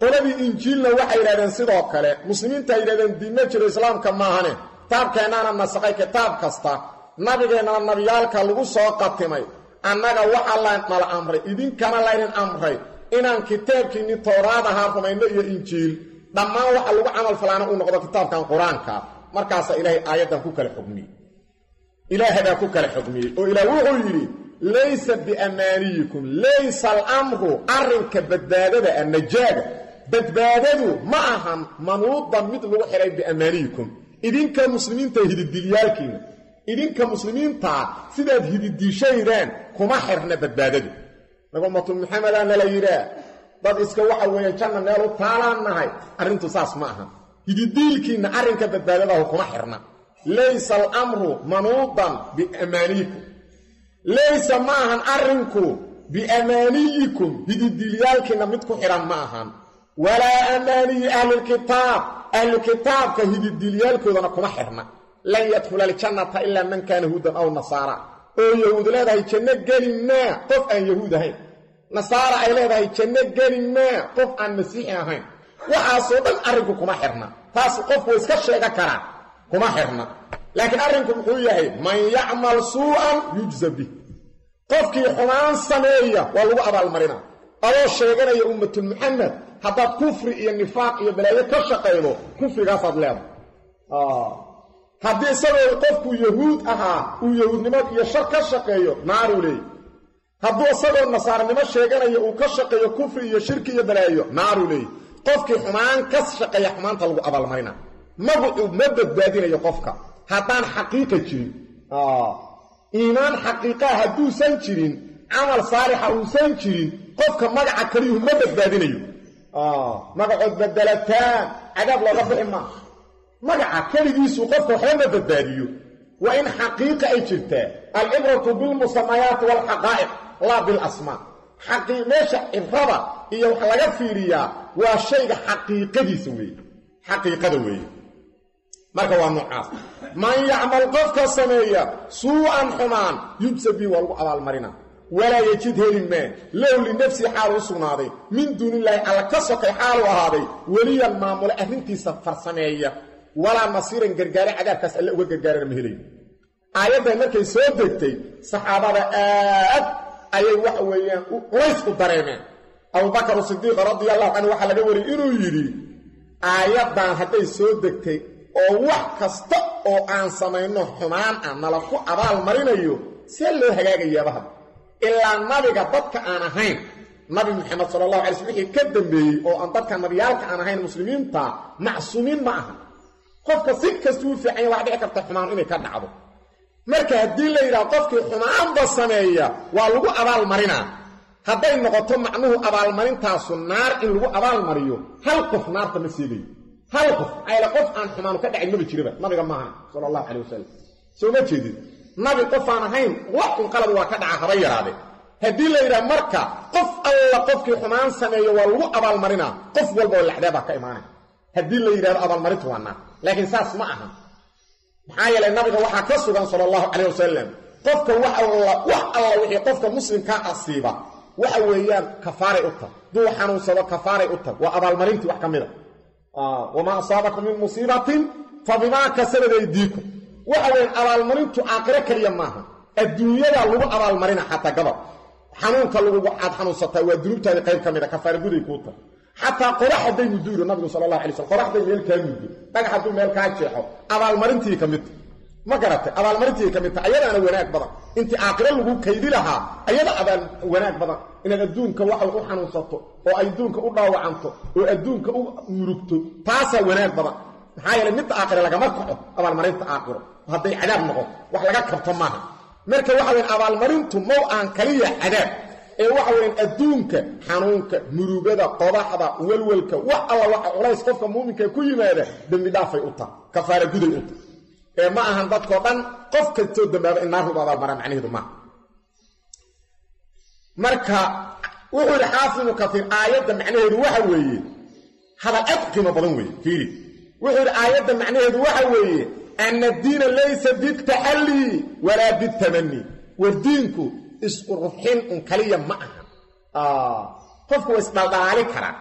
[SPEAKER 2] Qoladii injiilna waxay yidhahdeen sidoo kale muslimiinta ay yidhahdeen diinma jiro islaamka maahane kitaabkeennaana nasakhay kitaab kasta. Nabigeennana nabiyaalka lagu soo qatimay annaga waxaa lanala amray idinkana laydin amray inaan kitaabkiinni towraad ahaa rumayno iyo injiil. Dhammaan waxa lagu camal falaana uu noqdo kitaabkan qur'aanka. Markaasaa ilaahay aayaddan ku kala xugmiyey ilaahaybaa ku kala xugmiyey oo ilaah wuxuu yidhi laysa biamaaniyikum laysa alamru arrinka badbaadada a najaaga. Badbaadadu ma ahan manuudan mid lagu xidhay biamaaniyikum. Idinka muslimiinta hididilyaalkiina idinka muslimiintaa sidaad hididiishaydaan kuma xirna badbaadadu. Naga ummatul maxamedaa nala yidhaa dad iska waxa weeye janna meel u taalaan nahay arrintu saas ma aha hididiilkiinna arrinka badbaadadahu kuma xirna. Laysa alamru manuudan biamaaniyikum laysa ma ahan arrinku biamaaniyikum hididiilyaalkiinna mid ku xidhan ma ahan walaa amaaniyi ahlilkitaab ahlukitaabka hididiilyaalkoodana kuma xirna. Lan yadkhula aljannata ilaa man kaana huudan aw nasaara. Oo yahuud leedahay janno geli maa qof aan yahuud ahayn. Nasaara ay leedahay janno geli maa qof aan masiixi ahayn. Waxaasoo dhan arrinku kuma xirna. Taas qofku iska sheega karaa kuma xirna laakiin arrinku muxuu yahay man yacmal suu'an yujza bih. Qofkii xumaan sameeya waa lagu abaalmarina. Adoo sheeganaya ummatul muxamed haddaad kufri iyo nifaaq iyo balaayo ka shaqaydo kufrigaasaad leedahay. Haddii isagoo qofku yahuud ahaa uu yahuudnimo iyo shar ka shaqeeyo naaruu leeyay hadduu isagoo nasaaranimo sheeganayo uu ka shaqeeyo kufri iyo shirki iyo balaayo naaruu leeyay qofkii xumaan ka shaqeeya xumaanta lagu abaalmarina. Magacu ma badbaadinayo qofka haddaan xaqiiqa jirin. Iimaan xaqiiqaa hadduusan jirin camal saalixa uusan jirin qofka magaca kaliyuhu ma badbaadinayo. Magacood badelataan cadaab looga bixi maa magaca keligiisu qofka waxba ma badbaadiyo. Waa in xaqiiqa ay jirtaa. Alcibratu bilmusamayaati waalxaqaa'iq laa bilasmaa. Meesha cibrada iyo wax laga fiiriyaa waa shayga xaqiiqadiisa weeye. Xaqiiqada weeye. Marka waa noocaas man yacmal qofka sameeya suu-an xumaan yujsa bi waa lagu abaalmarina. Walaa yejid heli maa low linafsii xaalu u sugnaaday. Min duunillaahi alla ka sokay xaalu ahaaday. Weliyan maamule arrintiisa farsameeya. Walaa nasiiran gargaare cadaabkaas alle uga gargaarana ma helayo aayaddan markay soo degtay saxaabada aad ayay waxa weeyaan culays u dareemeen. Abubakar sidiiq radia allahu canhu waxaa laga wariyey inuu yidhi aayaddan hadday soo degtay oo wax kasta oo aan samayno xumaan ah nala ku abaal marinayo see loo hagaagayaaba hadda ilaa nabiga dadka aan ahayn nabi moxamed sala allahu alay sl wixii ka dambeeyey oo aan dadka nabiyaalka aan ahayn muslimiinta macsuumiin ma aha. Qofka si kasta u fiicanya wax dhici karta xumaan inay ka dhacdo. Marka haddii la yidhaha qofkii xumaanba sameeya waa lagu abaalmarinaa hadday noqoto macnuhu abaalmarintaasu naar in lagu abaalmariyo hal qof naarta ma seegayo hal qof ayla qof aan xumaanu ka dhacin maba jiraba. Nabiga maaha sala allahu wasalam soo ma jeedid nabi qof aan ahayn wax un qalad waa ka dhaca haba yaraadee haddii la yidhaha marka qof alla qofkii xumaan sameeyo waa lagu abaalmarinaa qof walba oo lacdaabaa ka imaanaya. Haddii la yidhahdo abaalmarintu waa naar. Laakiin saas ma aha. Maxaa yeelay nabiga waxaa ka sugan sala allahu wasalam qofka wax alla wax alla wixii qofka muslimkaa asiiba waxa weeyaan kafaaray u tag. Duu xanuunsado kafaaray u tag. Waa abaalmarintii wax ka mida wamaa asaabakum min musiibatin fa bimaa kasabad aydiikum waxa weyan abaalmarintu aakhiro keliya maaha adduunyadaa lagu abaalmarina xataa gabad xanuunka lagugu aad xanuunsataa waa dunuubtaadii qayb ka mida kafaara guday kuu tag xataa qorax hadday muddo yidhi nabigu sala allah alay slam qoraxday meel kaa muddo dhagax hadduu meel kaa jeexo abaalmarintii ka midta ma garatay. Abaalmarintii ka midta ayadaana wanaag badan. Intii aakhiro lagu kaydi lahaa ayada abaal wanaag badan. Inaad adduunka waxa u xanuunsato oo adduunka u dhaawacanto oo adduunka u murugto taasaa wanaag badan. Maxaa yeelay midda aakhiro lagama kaco abaalmarinta aakhiro. Hadday cadaab noqoto. Wax laga kabto maaha. Marka waxa weyan abaalmarintu mow aan kaliya cadaab. Ee waxa weyan adduunka xanuunka murugada qodaxda welwelka wax alla waxa culays qofka muuminka ku yimaada dembi dhaafay u taha kafaara guday u taha ee ma ahan dadkao dhan qof kastoo dambaaba in naarruba abaalmaraa macnaheedu maaha marka wuxuu yidhi xaafid ibnu kaiir aayadda macnaheedu waxa weeye hadal aad qiimo badan weeye fiiri. Wuxuu yidhi aayadda macnaheedu waxa weeye ana addiina laysa bitaxallii walaa bitamani war diinku isqurxin un kaliya ma aha. Qofku waa isdhaldhalaali karaa.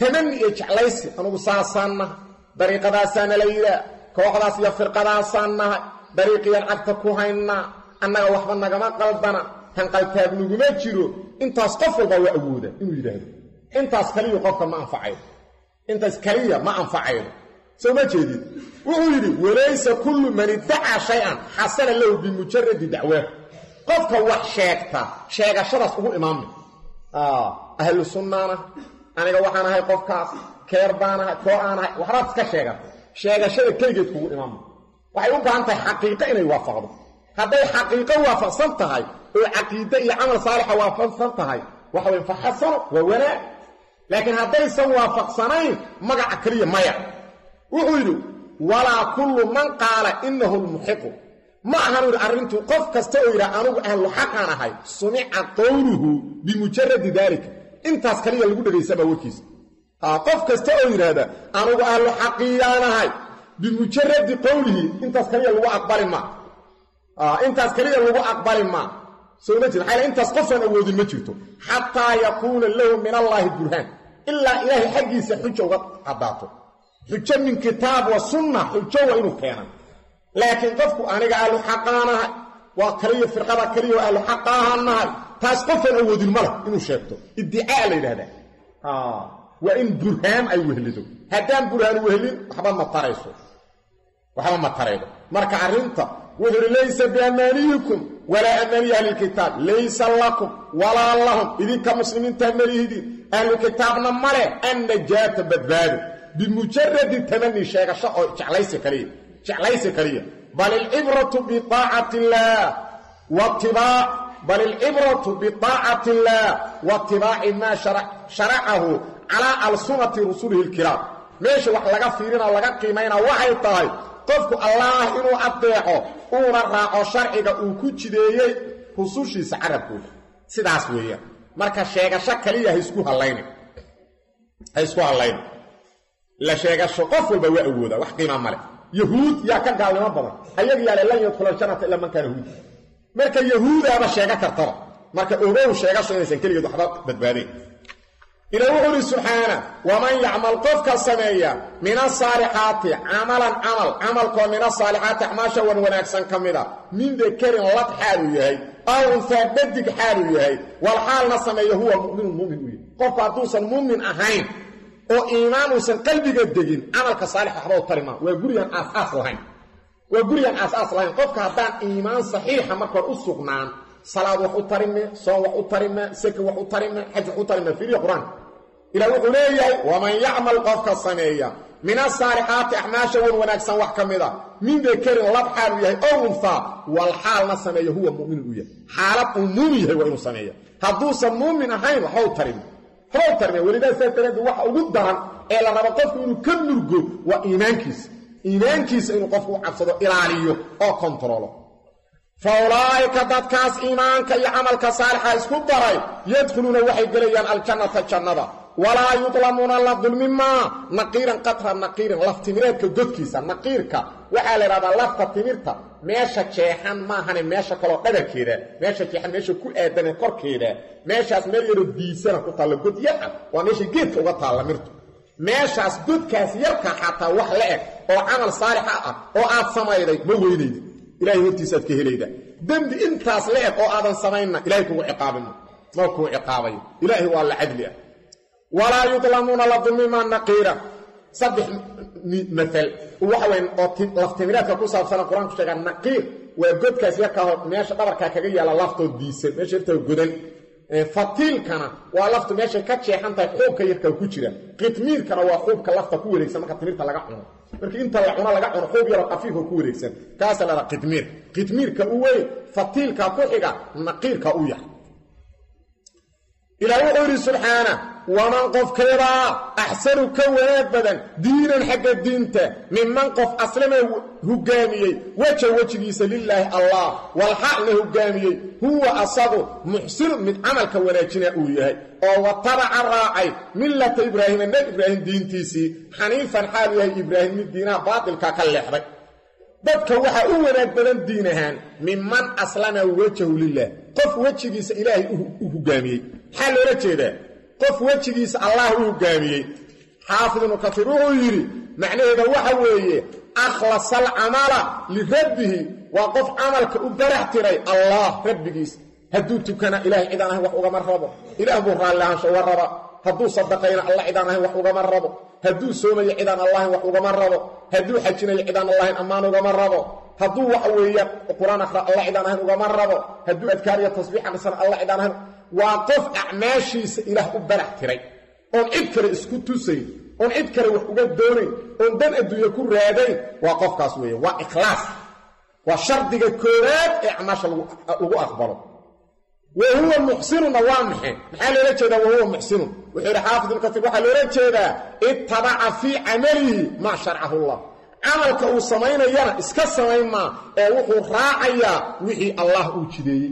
[SPEAKER 2] Tamani iyo jeclaysi anugu saasaan nahay dariiqadaasaana la yidhaa kooxdaas iyo firqadaasaan nahay dariiqiyaan cagta ku haynaa annaga waxba nagama qaldana hanqaltaag naguma jiro. Intaas qof walbaa waa awooda inuu yidhaahdo. Intaas kaliya qofka ma anfacaydo intaas kaliya ma anfacaydo soo ma jeedid wuxuu yidhi walaysa kullu man iddacaa shay-an xasana lahu bimujaradi dacwaa qofka wax sheegta sheegashadaas ugu imaamay ahlu aniga waxaan ahay qofkaas keer baan ahay koo aan ahay waxbaad iska sheegatay sheegashada keligeed kugu imaamay waxay u baahan tahay xaqiiqo inay waafaqdo. Hadday xaqiiqo waafaqsan tahay oo caqiide iyo camal saalixa waafaqsan tahay waxa way faxasano waa wanaag. Laakiin haddaysan waafaqsanayn magaca keliya maya. Wuxuu yidhi walaa kullu man qaala inahu lmuxiqu ma ahan yidhi arrintu qof kasta oo yidhaha anugu ahlu xaqaan ahay sumica qowluhu bimujaradi daalika intaas kaliya lagu dhegaysamaa warkiisa qof kasta oo yidhaahda anugu ahlu xaqiyaan ahay. Bimujaradi qowlihi intaas kaliya lagu aqbali maa intaas kaliya lagu aqbali maa soo ma jir intaas qofaan awoodin ma jirto. Xataa yakuuna lahu min allaahi burhaan. Ilaa ilaahay xaggiisa xujo uga caddaato xujo min kitaab wa sunna xujo waa inuu keenan laakiin qofku aniga ahlu xaqaanahay waa kaliya firqada kaliya ahlu xaqaahannahay taas qofaan awoodin ma leh inuu sheegto. Iddicaa la yidhahdaa waa in burhaan ay wehlido haddaan burhaan wehlin waxba ma tarayso. Waxba ma taraydo. Marka arrinta wuxuu uhi laysa biamaaniyikum walaa amaaniyi ahlilkitaab laysa lakum walaa lahum. Idinka muslimiinta malihidin ahlukitaabna male annajaata badbaado. Bimujaradi tamani sheegasho oo jeclaysi kaliya. Jeclaysi kaliya. Bal ilcibratu biaacati illaah bal ilcibratu biaacati illaah waatibaaci maa sharacahu calaa alsunati rusulihi lkiraam meesha wax laga fiirina laga qiimaynaa waxay tahay qofku allaah inuu addeeco uuna raaco sharciga uu ku jideeyey rusushiisa carabkooda sidaas weeyaan. Marka sheegasho kaliya haisku hallayni. Ha isku hallayni. La sheegasho qof walba waa awoodaa wax qiima male yahuud yaa ka gaalnimo badan. Ayaga yaale lan yadkhula aljanata ilaa man kaana huud marka yahuudaaba sheega kartaba. Marka ogow sheegasho inaysan keligeed waxba badbaadeen ilaa wuxuu uhi subxaana waman yacmal qofka sameeya min asaalixaati camalan camal camalkoo min asaalixaati acmaasha wan wanaagsan ka mida min dakarin lad xaaluu yahay aw unsaa dhadig xaaluu yahay wal xaalna sameeya huwa muminun mumin u yahy qofku hadduusan muumin ahayn oo iimaan uusan qalbiga degin camalka saalix waxba u tari maa waa gurigan aas-aas lahayn. Waa gurigan aas-aas lahayn. Qofka haddaan iimaan saxiixa markoor u sugnaan salaad wax u tarime soon wax u tarime seke wax u tarime xaj wax u tarime. Fiiriya qur'aanka wuxuu leeyahay waman yacmal qofka sameeya min asaalixaati acmaasha wan wanaagsan wax ka mida min dakarin lab xaaluu yahay ow unfaa wal xaalna sameeya huwa muminun u yahay. Xaalad uu muumin yahay waa inuu sameeya. Hadduusan muumin ahayn waxba u tarime. Waxba u tarime. Welidaa saas daraaddeed waxa ugu daran ee la rabo qofku inuu ka murgo waa iimaankiisa. Iimaankiisa inuu qofku u cabsado ilaaliyo oo kontaroolo fa ulaa'ika dadkaas iimaanka iyo camalka saalixa isku daray yadkhuluuna waxay gelayaan aljannata jannada. Walaa yudlamuuna la dulmi maa naqiiran qatra naqiirin laftimireedka godkiisa naqiirka. Waxaa la idhahdaa lafta timirta meesha jeexan maahane meesha kaloo dhabarkeeda meesha jeexan meesha ku aadane korkeeda meeshaas meel yaroo diisana ku taalla god yar ah. Waa meesha geedka uga taalla mirtu. Meeshaas godkaas yarka xataa wax la eg oo camal saalixa ah oo aad samayday ma weynaydi ilahay hortiisaaad ka helayda. Dembi intaas la eg oo aadan samaynna ilahay kugu ciqaabima ma kuu ciqaabayo. Ilaahay waa la cadli ah. Walaa yudlamuuna la dulmimaa naqiira. Saddex maal waxa weyn oo laftimireedka ku saabsana qur'aanku sheegaa naqiir. Waa godkaas yarkaaho meesha dhabarkaa kaga yaalla laftoo diisan meesha yartaa godan jeexan tahay xuubka yarkaa ku jira qitmiirkana waa xuubka lafta ku wareegsan marka timirta laga cuno markii inta la cuno laga cuno xuub yaroo kafiifoo ku wareegsan kaasa lada qitmiir qitmiirka u weyn fatiilka ku xiga naqiirka u yahay ilaah wuxuu yidhi subxaana waman qofkeedaa axsanu ka wanaag badan diinan xagga diinta minman qof aslama hogaamiyey weja wejigiisa lilaahi allah walxaqna hogaamiyey huwa asagu muxsinun mid camalka wanaajina uu yahay. Oo watabaca raacay millata ibraahiima nebi ibraahim diintiisii xaniifan xaalu yahay ibraahim mid diinaha baatilka ka leexday dadka waxaa u wanaag badan diin ahaan minman aslama wejahu lilah qof wejigiisa ilaahay u hogaamiyey. Maxaa loola jeedaa? Qof wejigiisa allah u hogaamiyey. Xaafid ibnu katiir wuxuu yidhi macnaheeda waxa weeye akhlasa alcamala lirabbihi waa qof camalka u barax tiray allah rabbigiis. Hadduu tukana ilahay cidaan ahayn wax ugama rabo ilaah buu raalli ahaansho uga raba hadduu sadaqayna alla cidaan ahayn wax ugama rabo. Hadduu soomayo cidaan allahayn wax ugama rabo. Hadduu xajinayo cidaan allahayn ammaan ugama rabo. Hadduu waxa weeyaan qur'aan akhra alla cidaan ahayn ugama rabo. Hadduu adkaar iyo tasbiix aqrisana alla cidaan ahayn waa qof acmaashiisa ilaah u barax tiray. Oon cid kale isku tusayn oon cid kale wax uga doonayn oon dan adduunye ku raadayn waa qofkaas weeye waa ikhlaas. Waa shardiga koowaad ee acmaasha lagu aqbalo wa huwa muxsinunna waa maxe maxaa loola jeedaa wahuwa muxsinun wuxuu yidhi xaafid ibnu katiir waxaa loola jeedaa ittabaca fii camalihi maa sharcahu llah. Camalka uu samaynayana iska samayn maa ee wuxuu raacayaa wixii allah uu jideeyey.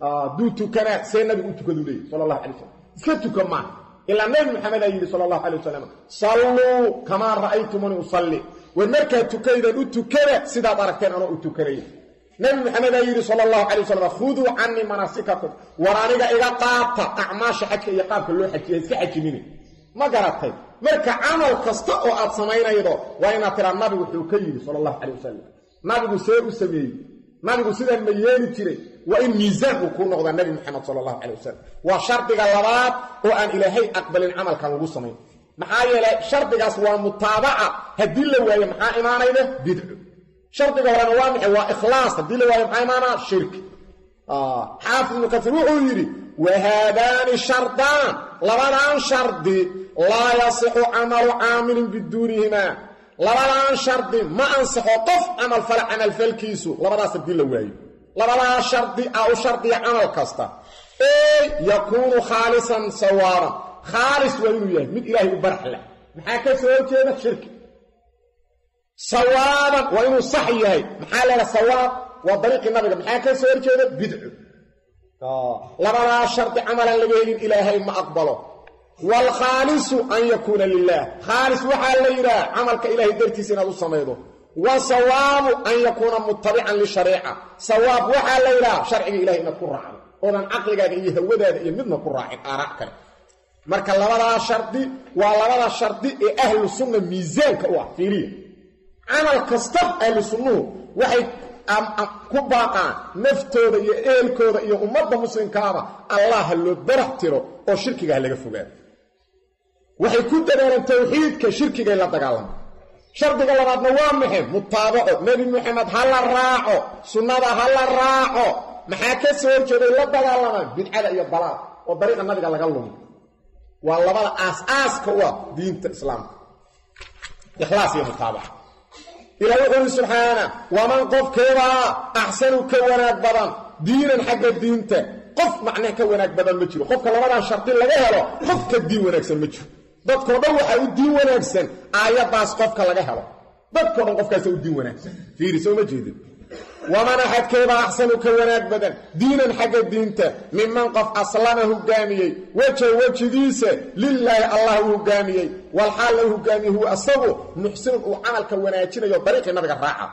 [SPEAKER 2] Hadduu tukanaa see nabigu u tukadu leeyay sala allahu calay wasalam iska tuka maa ilaa nabi maxamedaa yidhi sala allahu calay wasalam salluu kamaa ra'aytumuni usalli. War markaad tukaydan u tukada sidaad aragteen anoo u tukanaya nabi maxamedaa yidhi sala allahu calay wasalam khuduu canii manaasikakum war aniga iga qaata acmaasha xajka iyo qaabka loo xajiya iska xajinina ma garatay marka camal kasta oo aad samaynaydo waa inaad tiraa nabigu wuxuu ka yidhi sala allahu calay wasalam nabigu see u sameeyey nabigu sidaan ma yeeli jiray waa in miisaan uu kuu noqdaa nebi moxamed sala allahu calay wasalam waa shardiga labaad oo aan ilaahay aqbalin camalkan lagu samayn maxaa yeelay shardigaas waa mutaabaca haddii la waayo maxaa imaanayda bidco shardiga horena waa maxay waa ikhlaas. Haddii la waayo maxaa imaanaa shirki. Xaafid ibnu kasiir wuxuu yidhi wahaadaani shardaan labadan shardi laa yasixu camalu caamilin biduunihimaa. Labadan shardi ma ansaxo qof camal fala camalfalkiisu labadaas haddii la waayo. Labadaa shardi a u shardiya camal kasta. Ey yakuunu khaalisan sawaaban khaalis waa inuu yahay mid ilaahay u barax leh maxaa ka soo horjeeda? Shirki sawaaban waa inuu sax yahay. Maxaa leeha sawaab? Waa dariiqii nabiga. Maxaa ka soo horjeeda bidco labadaa shardi camalan laga helin ilaahay ma aqbalo. Waalkhaalisu an yakuuna lilaah khaalis waxaa la yidhaha camalka ilaahay dartiisa inaad u samaydo. Wa sawaabu an yakuuna mutabican lishariica. Sawaab waxaa la yidhaha sharciga ilahay inaad ku raacdo. Oodan caqligaaga iyo hawadaada iyo midna ku raacin aaraa kale. Marka labadaa shardi waa labada shardi ee ahlu sunna miisaanka u ah camal kasta ahlu sunnuhu waxay ku baaqaan naftooda iyo eelkooda iyo ummadda muslimkaaba allah ha loo barax tiro oo shirkiga ha laga fogaado. Waxay ku dadaalaan tawxiidka shirkigay la dagaalama shardiga labaadna waa maxay mutaabaco. Nebi moxamed ha la raaco. Sunnada ha la raaco. Maxaa ka soo horjeeday la dagaalamaan bidcada iyo dalaal oo dariiqa nabiga laga lumi waa labada aas-aaska u ah diinta islaamka. Ikhlaas iyo mutaabaca ilaa wuxuu uhi subxaana waman qofkeebaa axsanu ka wanaag badan diinan xagga diinta. Qof macnee ka wanaag badan ma jiro. Qofka labadan shardi laga helo qof ka diin wanaagsan ma jiro. Dadkoo dhan waxaa u diin wanaagsan aayaddaas qofka laga helo. Dadkao dhan qofkaasa u diin wanaagsan. Fiiri soo ma jeedin waman axadkeebaa axsanu ka wanaag badan diinan xagga diinta miman qof aslama hogaamiyey weja wejigiisa lilaahi allah u hogaamiyey walxaal la hogaamiyey huwa asagu muxsinun uu camalka wanaajinayo dariiqii nabiga raaca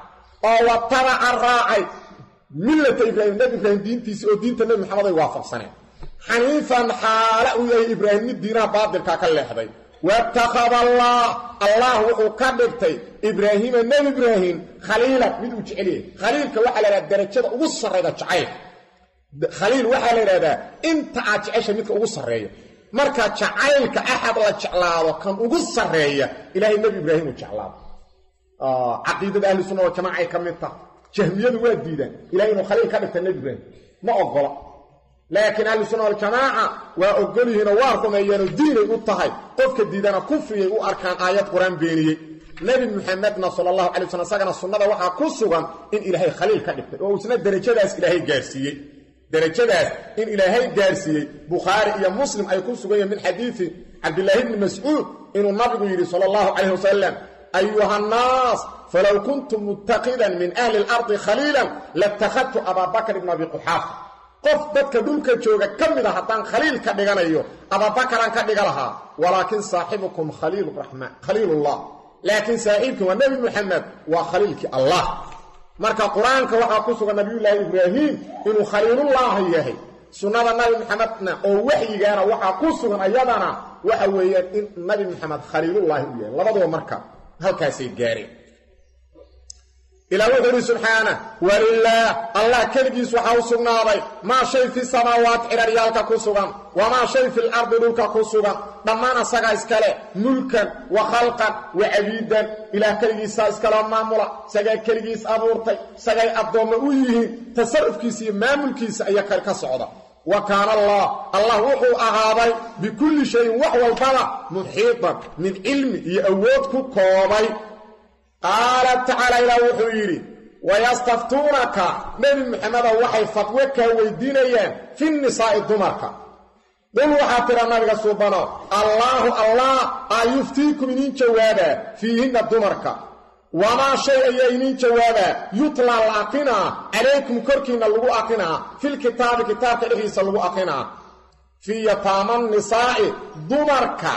[SPEAKER 2] oo watabaca raacay millata ibraahim nabi ibraahim diintiisi oo diinta nebi maxamed ay waafaqsaneen xaniifan xaala uu yahay ibraahim mid diinaha baatilkaa ka leexday waatakhada allah allah wuxuu ka dhigtay ibraahiima nebi ibraahim khaliilan mid uu jecel yahay khaliilka waxaa la idhahdaa darajada ugu sarrayda jacayl khaliil waxaa la idhahdaa inta aad jecesha midka ugu sarreeya marka jacaylka axad la jeclaado kan ugu sarreeya ilaahay nebi ibraahim uu jeclaado caqiidada ahli sunna wal jamaaca ay ka mid taha jahmiyadu waa diidaan ilahay inuu khaliil ka dhigta nebi ibraahim ma ogola laakiin ahlu sunna waljamaaca waa ogol yihiinoo waa rumeeyeenoo diinay u tahay qofka diidana kufriyay u arkaan aayad qur'aan beeniyey. Nebi muxamedna sala allahu calay waslm isagana sunnada waxaa ku sugan in ilaahay khaliil ka dhigtay oo isna derajadaas ilaahay gaarsiiyey. Derajadaas in ilaahay gaarsiiyey. Bukhaari iyo muslim ay ku sugan yihiin min xadiidi cabdilaahi bni mascuud inuu nabigu yidhi sala allahu calayh wasalam ayuha annaas falow kuntu muttaqidan min ahli اlardi khaliilan latakhadtu abaabakr ibn abi quxaafa qof dadka dhulka jooga ka mid a haddaan khaliil ka dhiganayo abaabakaraan ka dhiga lahaa walaakin saaxibukum khaliilullah. Laakiin saaxiibkii waa nebi muxamed waa khaliilkii allah. Marka qur'aanka waxaa ku sugan nabiyullaahi ibraahim inuu khaliilullaahi yahay. Sunnada nabi maxamedna oo waxyigaana waxaa ku sugan ayadana waxa weeyaan in nabi maxamed khaliilullaahi u yahay. Labaduba marka halkaasay gaareen ilaa wuxuu idhi subxaana walilaah allah keligiis waxaa u sugnaaday. Maa shay fi samaawaat cidharyaalka ku sugan wamaa shay fi lardi dhulka ku sugan. Dhammaan asagaa iskale mulkan wa khalqan wa cabiidan ilaah keligiisaa iskaloo maamula isagaa keligiis abuurtay isagay addoommo u yihiin. Tasarufkiisa iyo maamulkiisa ayaa ka socda. Wa kaana allah allah wuxuu ahaaday bikulli shayin wax walbaba muxiitan mid cilmi iyo awood ku koobay qaala tacaala ilaah wuxuu yidhi wayastaftuunaka nebi maxamedow waxay fatwe kaa weydiinayaan fi nisaa'i dumarka. Dul waxaa tira nabiga suubano allaahu allah aa yuftiikum iniin jawaabaa fiihinna dumarka. Wamaa shay ayaa iniin jawaabaa yutlaa la aqinaa calaykum korkiinna lagu aqinaa filkitaabi kitaabka dhexdiisa lagu aqinaa fii yataama dumarka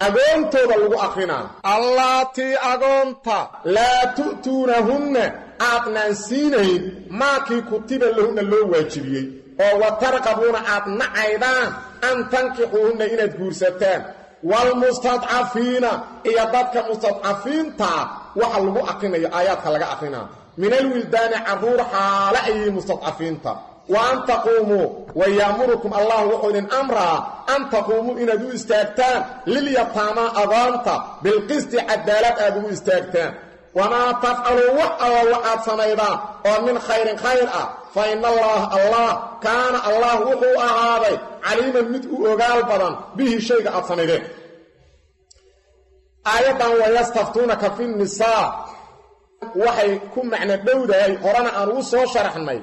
[SPEAKER 2] agoontooda lagu aqrinaa. Allaatii agoonta. Laa tu'tuunahunna aadnaan siinayn maakii kutiba lahunna loo waajibiyey. Oo wa tarqabuuna aad nacaydaan an tankixuuhunna inaad guursataan. Waalmustadcafiina iyo dadka mustadcafiintaa waxa lagu aqrinayo aayaadka laga aqrinaa. Min alwildaani carruur xaala ayii mustadcafiinta wa an taquumuu wa yaamurukum allah wuxuu idin amraa an taquumuu inaad u istaagtaan lilyataamaa agoonta bilqisti cadaalad aad ugu istaagtaan wamaa tafcaluu wax alla waxaad samaydaan oo min khayrin khayr ah fa ina allaha allah kaana allah wuxuu ahaaday caliiman mid u ogaal badan bihi shayga aad samaydeen aayaddan wayastaftuunaka fi nisaa waxay ku macno dhowdahay horena aan ugu soo sharaxnay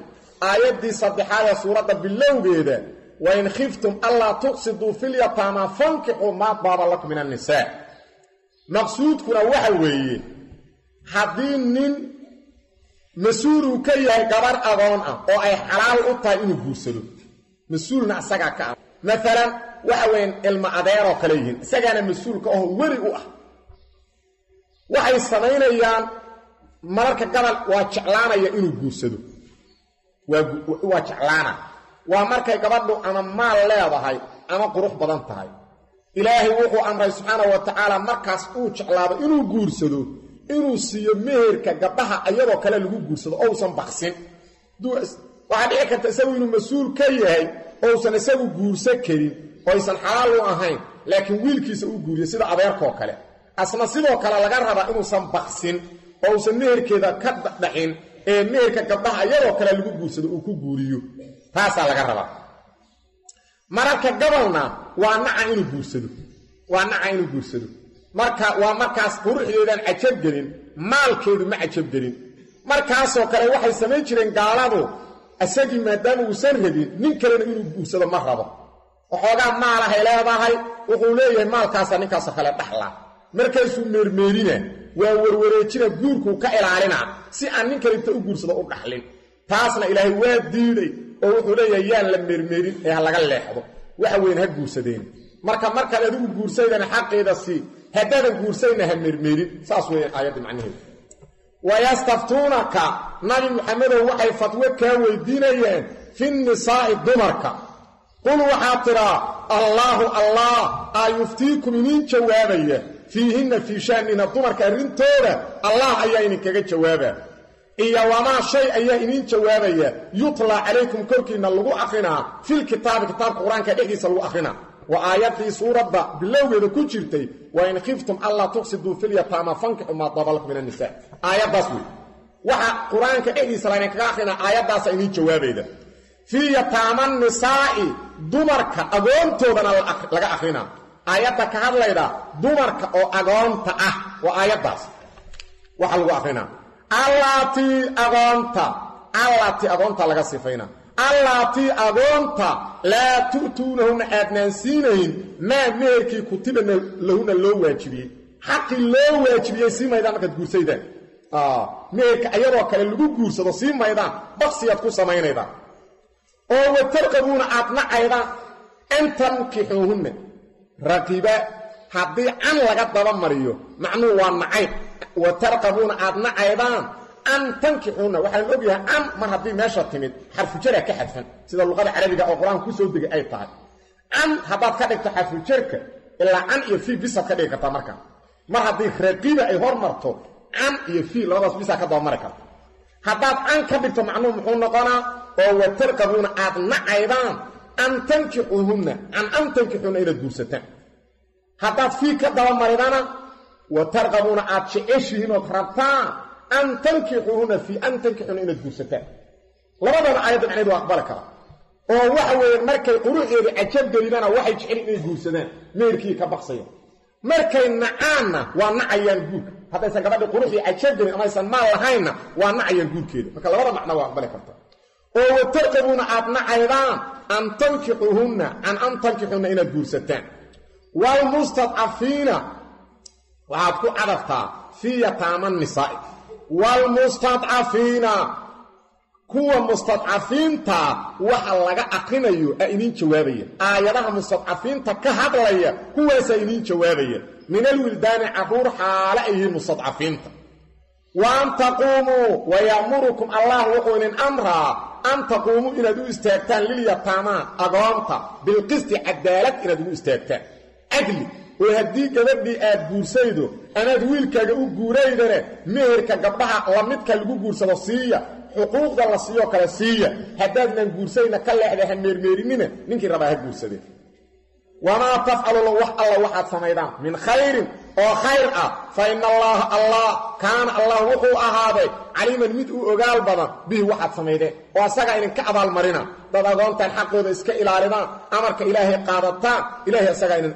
[SPEAKER 2] aayaddii saddexaad ee suuradda bilowgeeda wain khiftum allaa tuqsiduu filyataamaa fankixuu maa daaba lakum min annisaa maqsuudkuna waxa weeye haddii nin mas'uul uu ka yahay gabarh agoon ah oo ay xalaal u tahay inuu guursado mas'uulna isagaa ka ah. Maalan waxa weeyaan ilmo adeeroo kale yihiin isagaana mas'uulka ahoo weli u ah. Waxay samaynayaan mararka gabal waa jeclaanaya inuu guursado waa jeclaana. Waa markay gabadhu ama maal leedahay ama qurux badan tahay. Ilaahay wuxuu amray subxaana wa tacaala markaas uu jeclaado inuu guursado inuu siiyo meherka gabdhaha iyadoo kale lagu guursado ousan baksin waxaa dhici karta isagu inuu mas'uul ka yahay ousan isagu guursan karin oo aysan xalaal u ahayn laakiin wiilkiisa uu guuriyo sida adeerkoo kale. Asna sidoo kale laga rabaa inuusan baksin oo usan meherkeeda ka dhacin ee meherka gabdhaha iyadoo kale lagu guursado uu ku guuriyo. Taasaa laga rabaa. Mararka gabalna waa naca inuu guursado. Waa naca inuu guursado. Marka waa markaas quruxdeedaan cajabgelin maalkeedu ma cajabgelin markaasoo kale waxay samayn jireen gaaladu isagii maadaama uusan rabin nin kalena inuu guursado ma rabo. Waxoogaa maalahay leedahay wuxuu leeyahay maalkaasa ninkaasoo kale dhaxla markaasuu meermeerina waa warwareejina guurkuu ka ilaalina si aan nin kalinta u guursado u dhaxlin. Taasna ilaahay waa diiday oo wuxuu leeyahay yaan la meermeerin ee ha laga leexdo. Waxa weyn ha guursadeen. Marka markaad adigu guursaydana xaqeeda sii haddaadan guursayna ha meermeerin saas weeyaan aayadda macnaheedu. Wayastaftuunaka nabi maxamedow waxay fatwo kaa weydiinayeen fi nisaa'i dumarka. Qul waxaad tidhaa allaahu allah aa yuftiikum iniin jawaabaya fiihinna fii shaanina dumarka arrintooda allah ayaa idinkaga jawaabaa. Iyo wamaa shay ayaa iniin jawaabaya. Yutlaa calaykum korkiinna lagu akrinaa filkitaabi kitaabka qur'aanka dhexdiisa lagu akrinaa. Waa aayaddii suuradda bilowgeeda ku jirtay wa in khiftum allaa tuqsiduu filyataama fankixu maa dabalakum min annisaa aayaddaas wey. Waxa qur'aanka dhexdiisa laydinkaga akrinaa aayaddaasa iniin jawaabayda. Fii yataama nisaa'i dumarka agoontoodana laga akrinaa aayadda ka hadlayda dumarka oo agoonta ah waa aayaddaas. Waxa lagu akrinaa allaatii agoonta. Allaatii agoonta laga sifaynaa allaatii agoonta. Laa tu'tuunahunna aadnaan siinayn maa meherkii kutibana lahuna loo waajibiyey. Xaqii loo waajibiyey sii maydaan markaad guursaydaan meherka ayadoo kale lagu guursado sii maydaan baksiyaad ku samaynaydaan. Oo watarqabuuna aad nacaydaan an tankixuuhunna raqiba haddii can laga daba mariyo macnuhu waa nacayb. Wa tarqabuuna aad nacaydaan an tankixuuna waxaan ogyahay can mar haddii meesha timid xarfujara ka xadfan. Sida luqada carabiga oo qur'aanka ku soo degay ay tahay. Can haddaad ka dhigto xarfujarka ilaa can iyo fii bisaad ka dhigi kartaa markaa mar haddii raqiba ay hor marto can iyo fii labadaas bisaa ka dabamari karta. Haddaad can ka dhigto macnuhu muxuu noqonaa oo wa aad nacaydaan an tankixuuhunna can an tankixuuna inaad guursataan haddaad fii ka dabamaridana wa tarqabuuna aad jeceshihiin ood rabtaan an tankixuuhunna fii an tankixuuna inaad guursataan labadana aayadda macneed waa aqbali kara. Oo waxa weeye markay quruxeeda cajab gelidana waxay jecel inay guursadaan meerkii ka baqsaya markay nacaanna waa nacayaan guurka. Haddaysan gabadhi quruxii cajab gelin amaysan maal lahaynna waa nacayaan guurkeeda. Marka labada macno waa aqbali karta oo watarqabuuna aad nacaydaan an tankixuuhunna can an tankixuunna inaad guursataan. Waalmustadcafiina waxaad ku cadaftaa fii yataama nisaa'i waalmustadcafiina kuwa mustadcafiinta waxa laga akrinayo a iniin jawaabaya. Aayadaha mustadcafiinta ka hadlaya kuwaasaa iniin jawaabaya. Min alwildaani carruur xaale ay yihiin mustadcafiinta wa an taquumuu wayamurukum allah wuxuu idin amraa an taquumuu inaad u istaagtaan lilyataamaa agoonta bilqisti cadaalad inaad ugu istaagtaan. Cadli oo haddii gabadhii aad guursaydo anaad wiilkaaga u guuraydane meherka gabdhaha lamidka lagu guursado siiya xuquuqda la siiyoo kale siiya. Haddaadnan guursayna ka leexda ha meermeerinina ninkii rabaa ha guursadeen. Wamaa tafcalu wax alla waxaad samaydaan min khayrin oo khayr ah. Fa ina allaaha allah kaana allah wuxuu ahaaday caliiman mid u ogaal badan. Bihi waxaad samaydeen oo asagaa idinka abaalmarina. Dad agoontaan xaqooda iska ilaalidaan amarka ilaahay qaadataan. Ilahay asagaa idin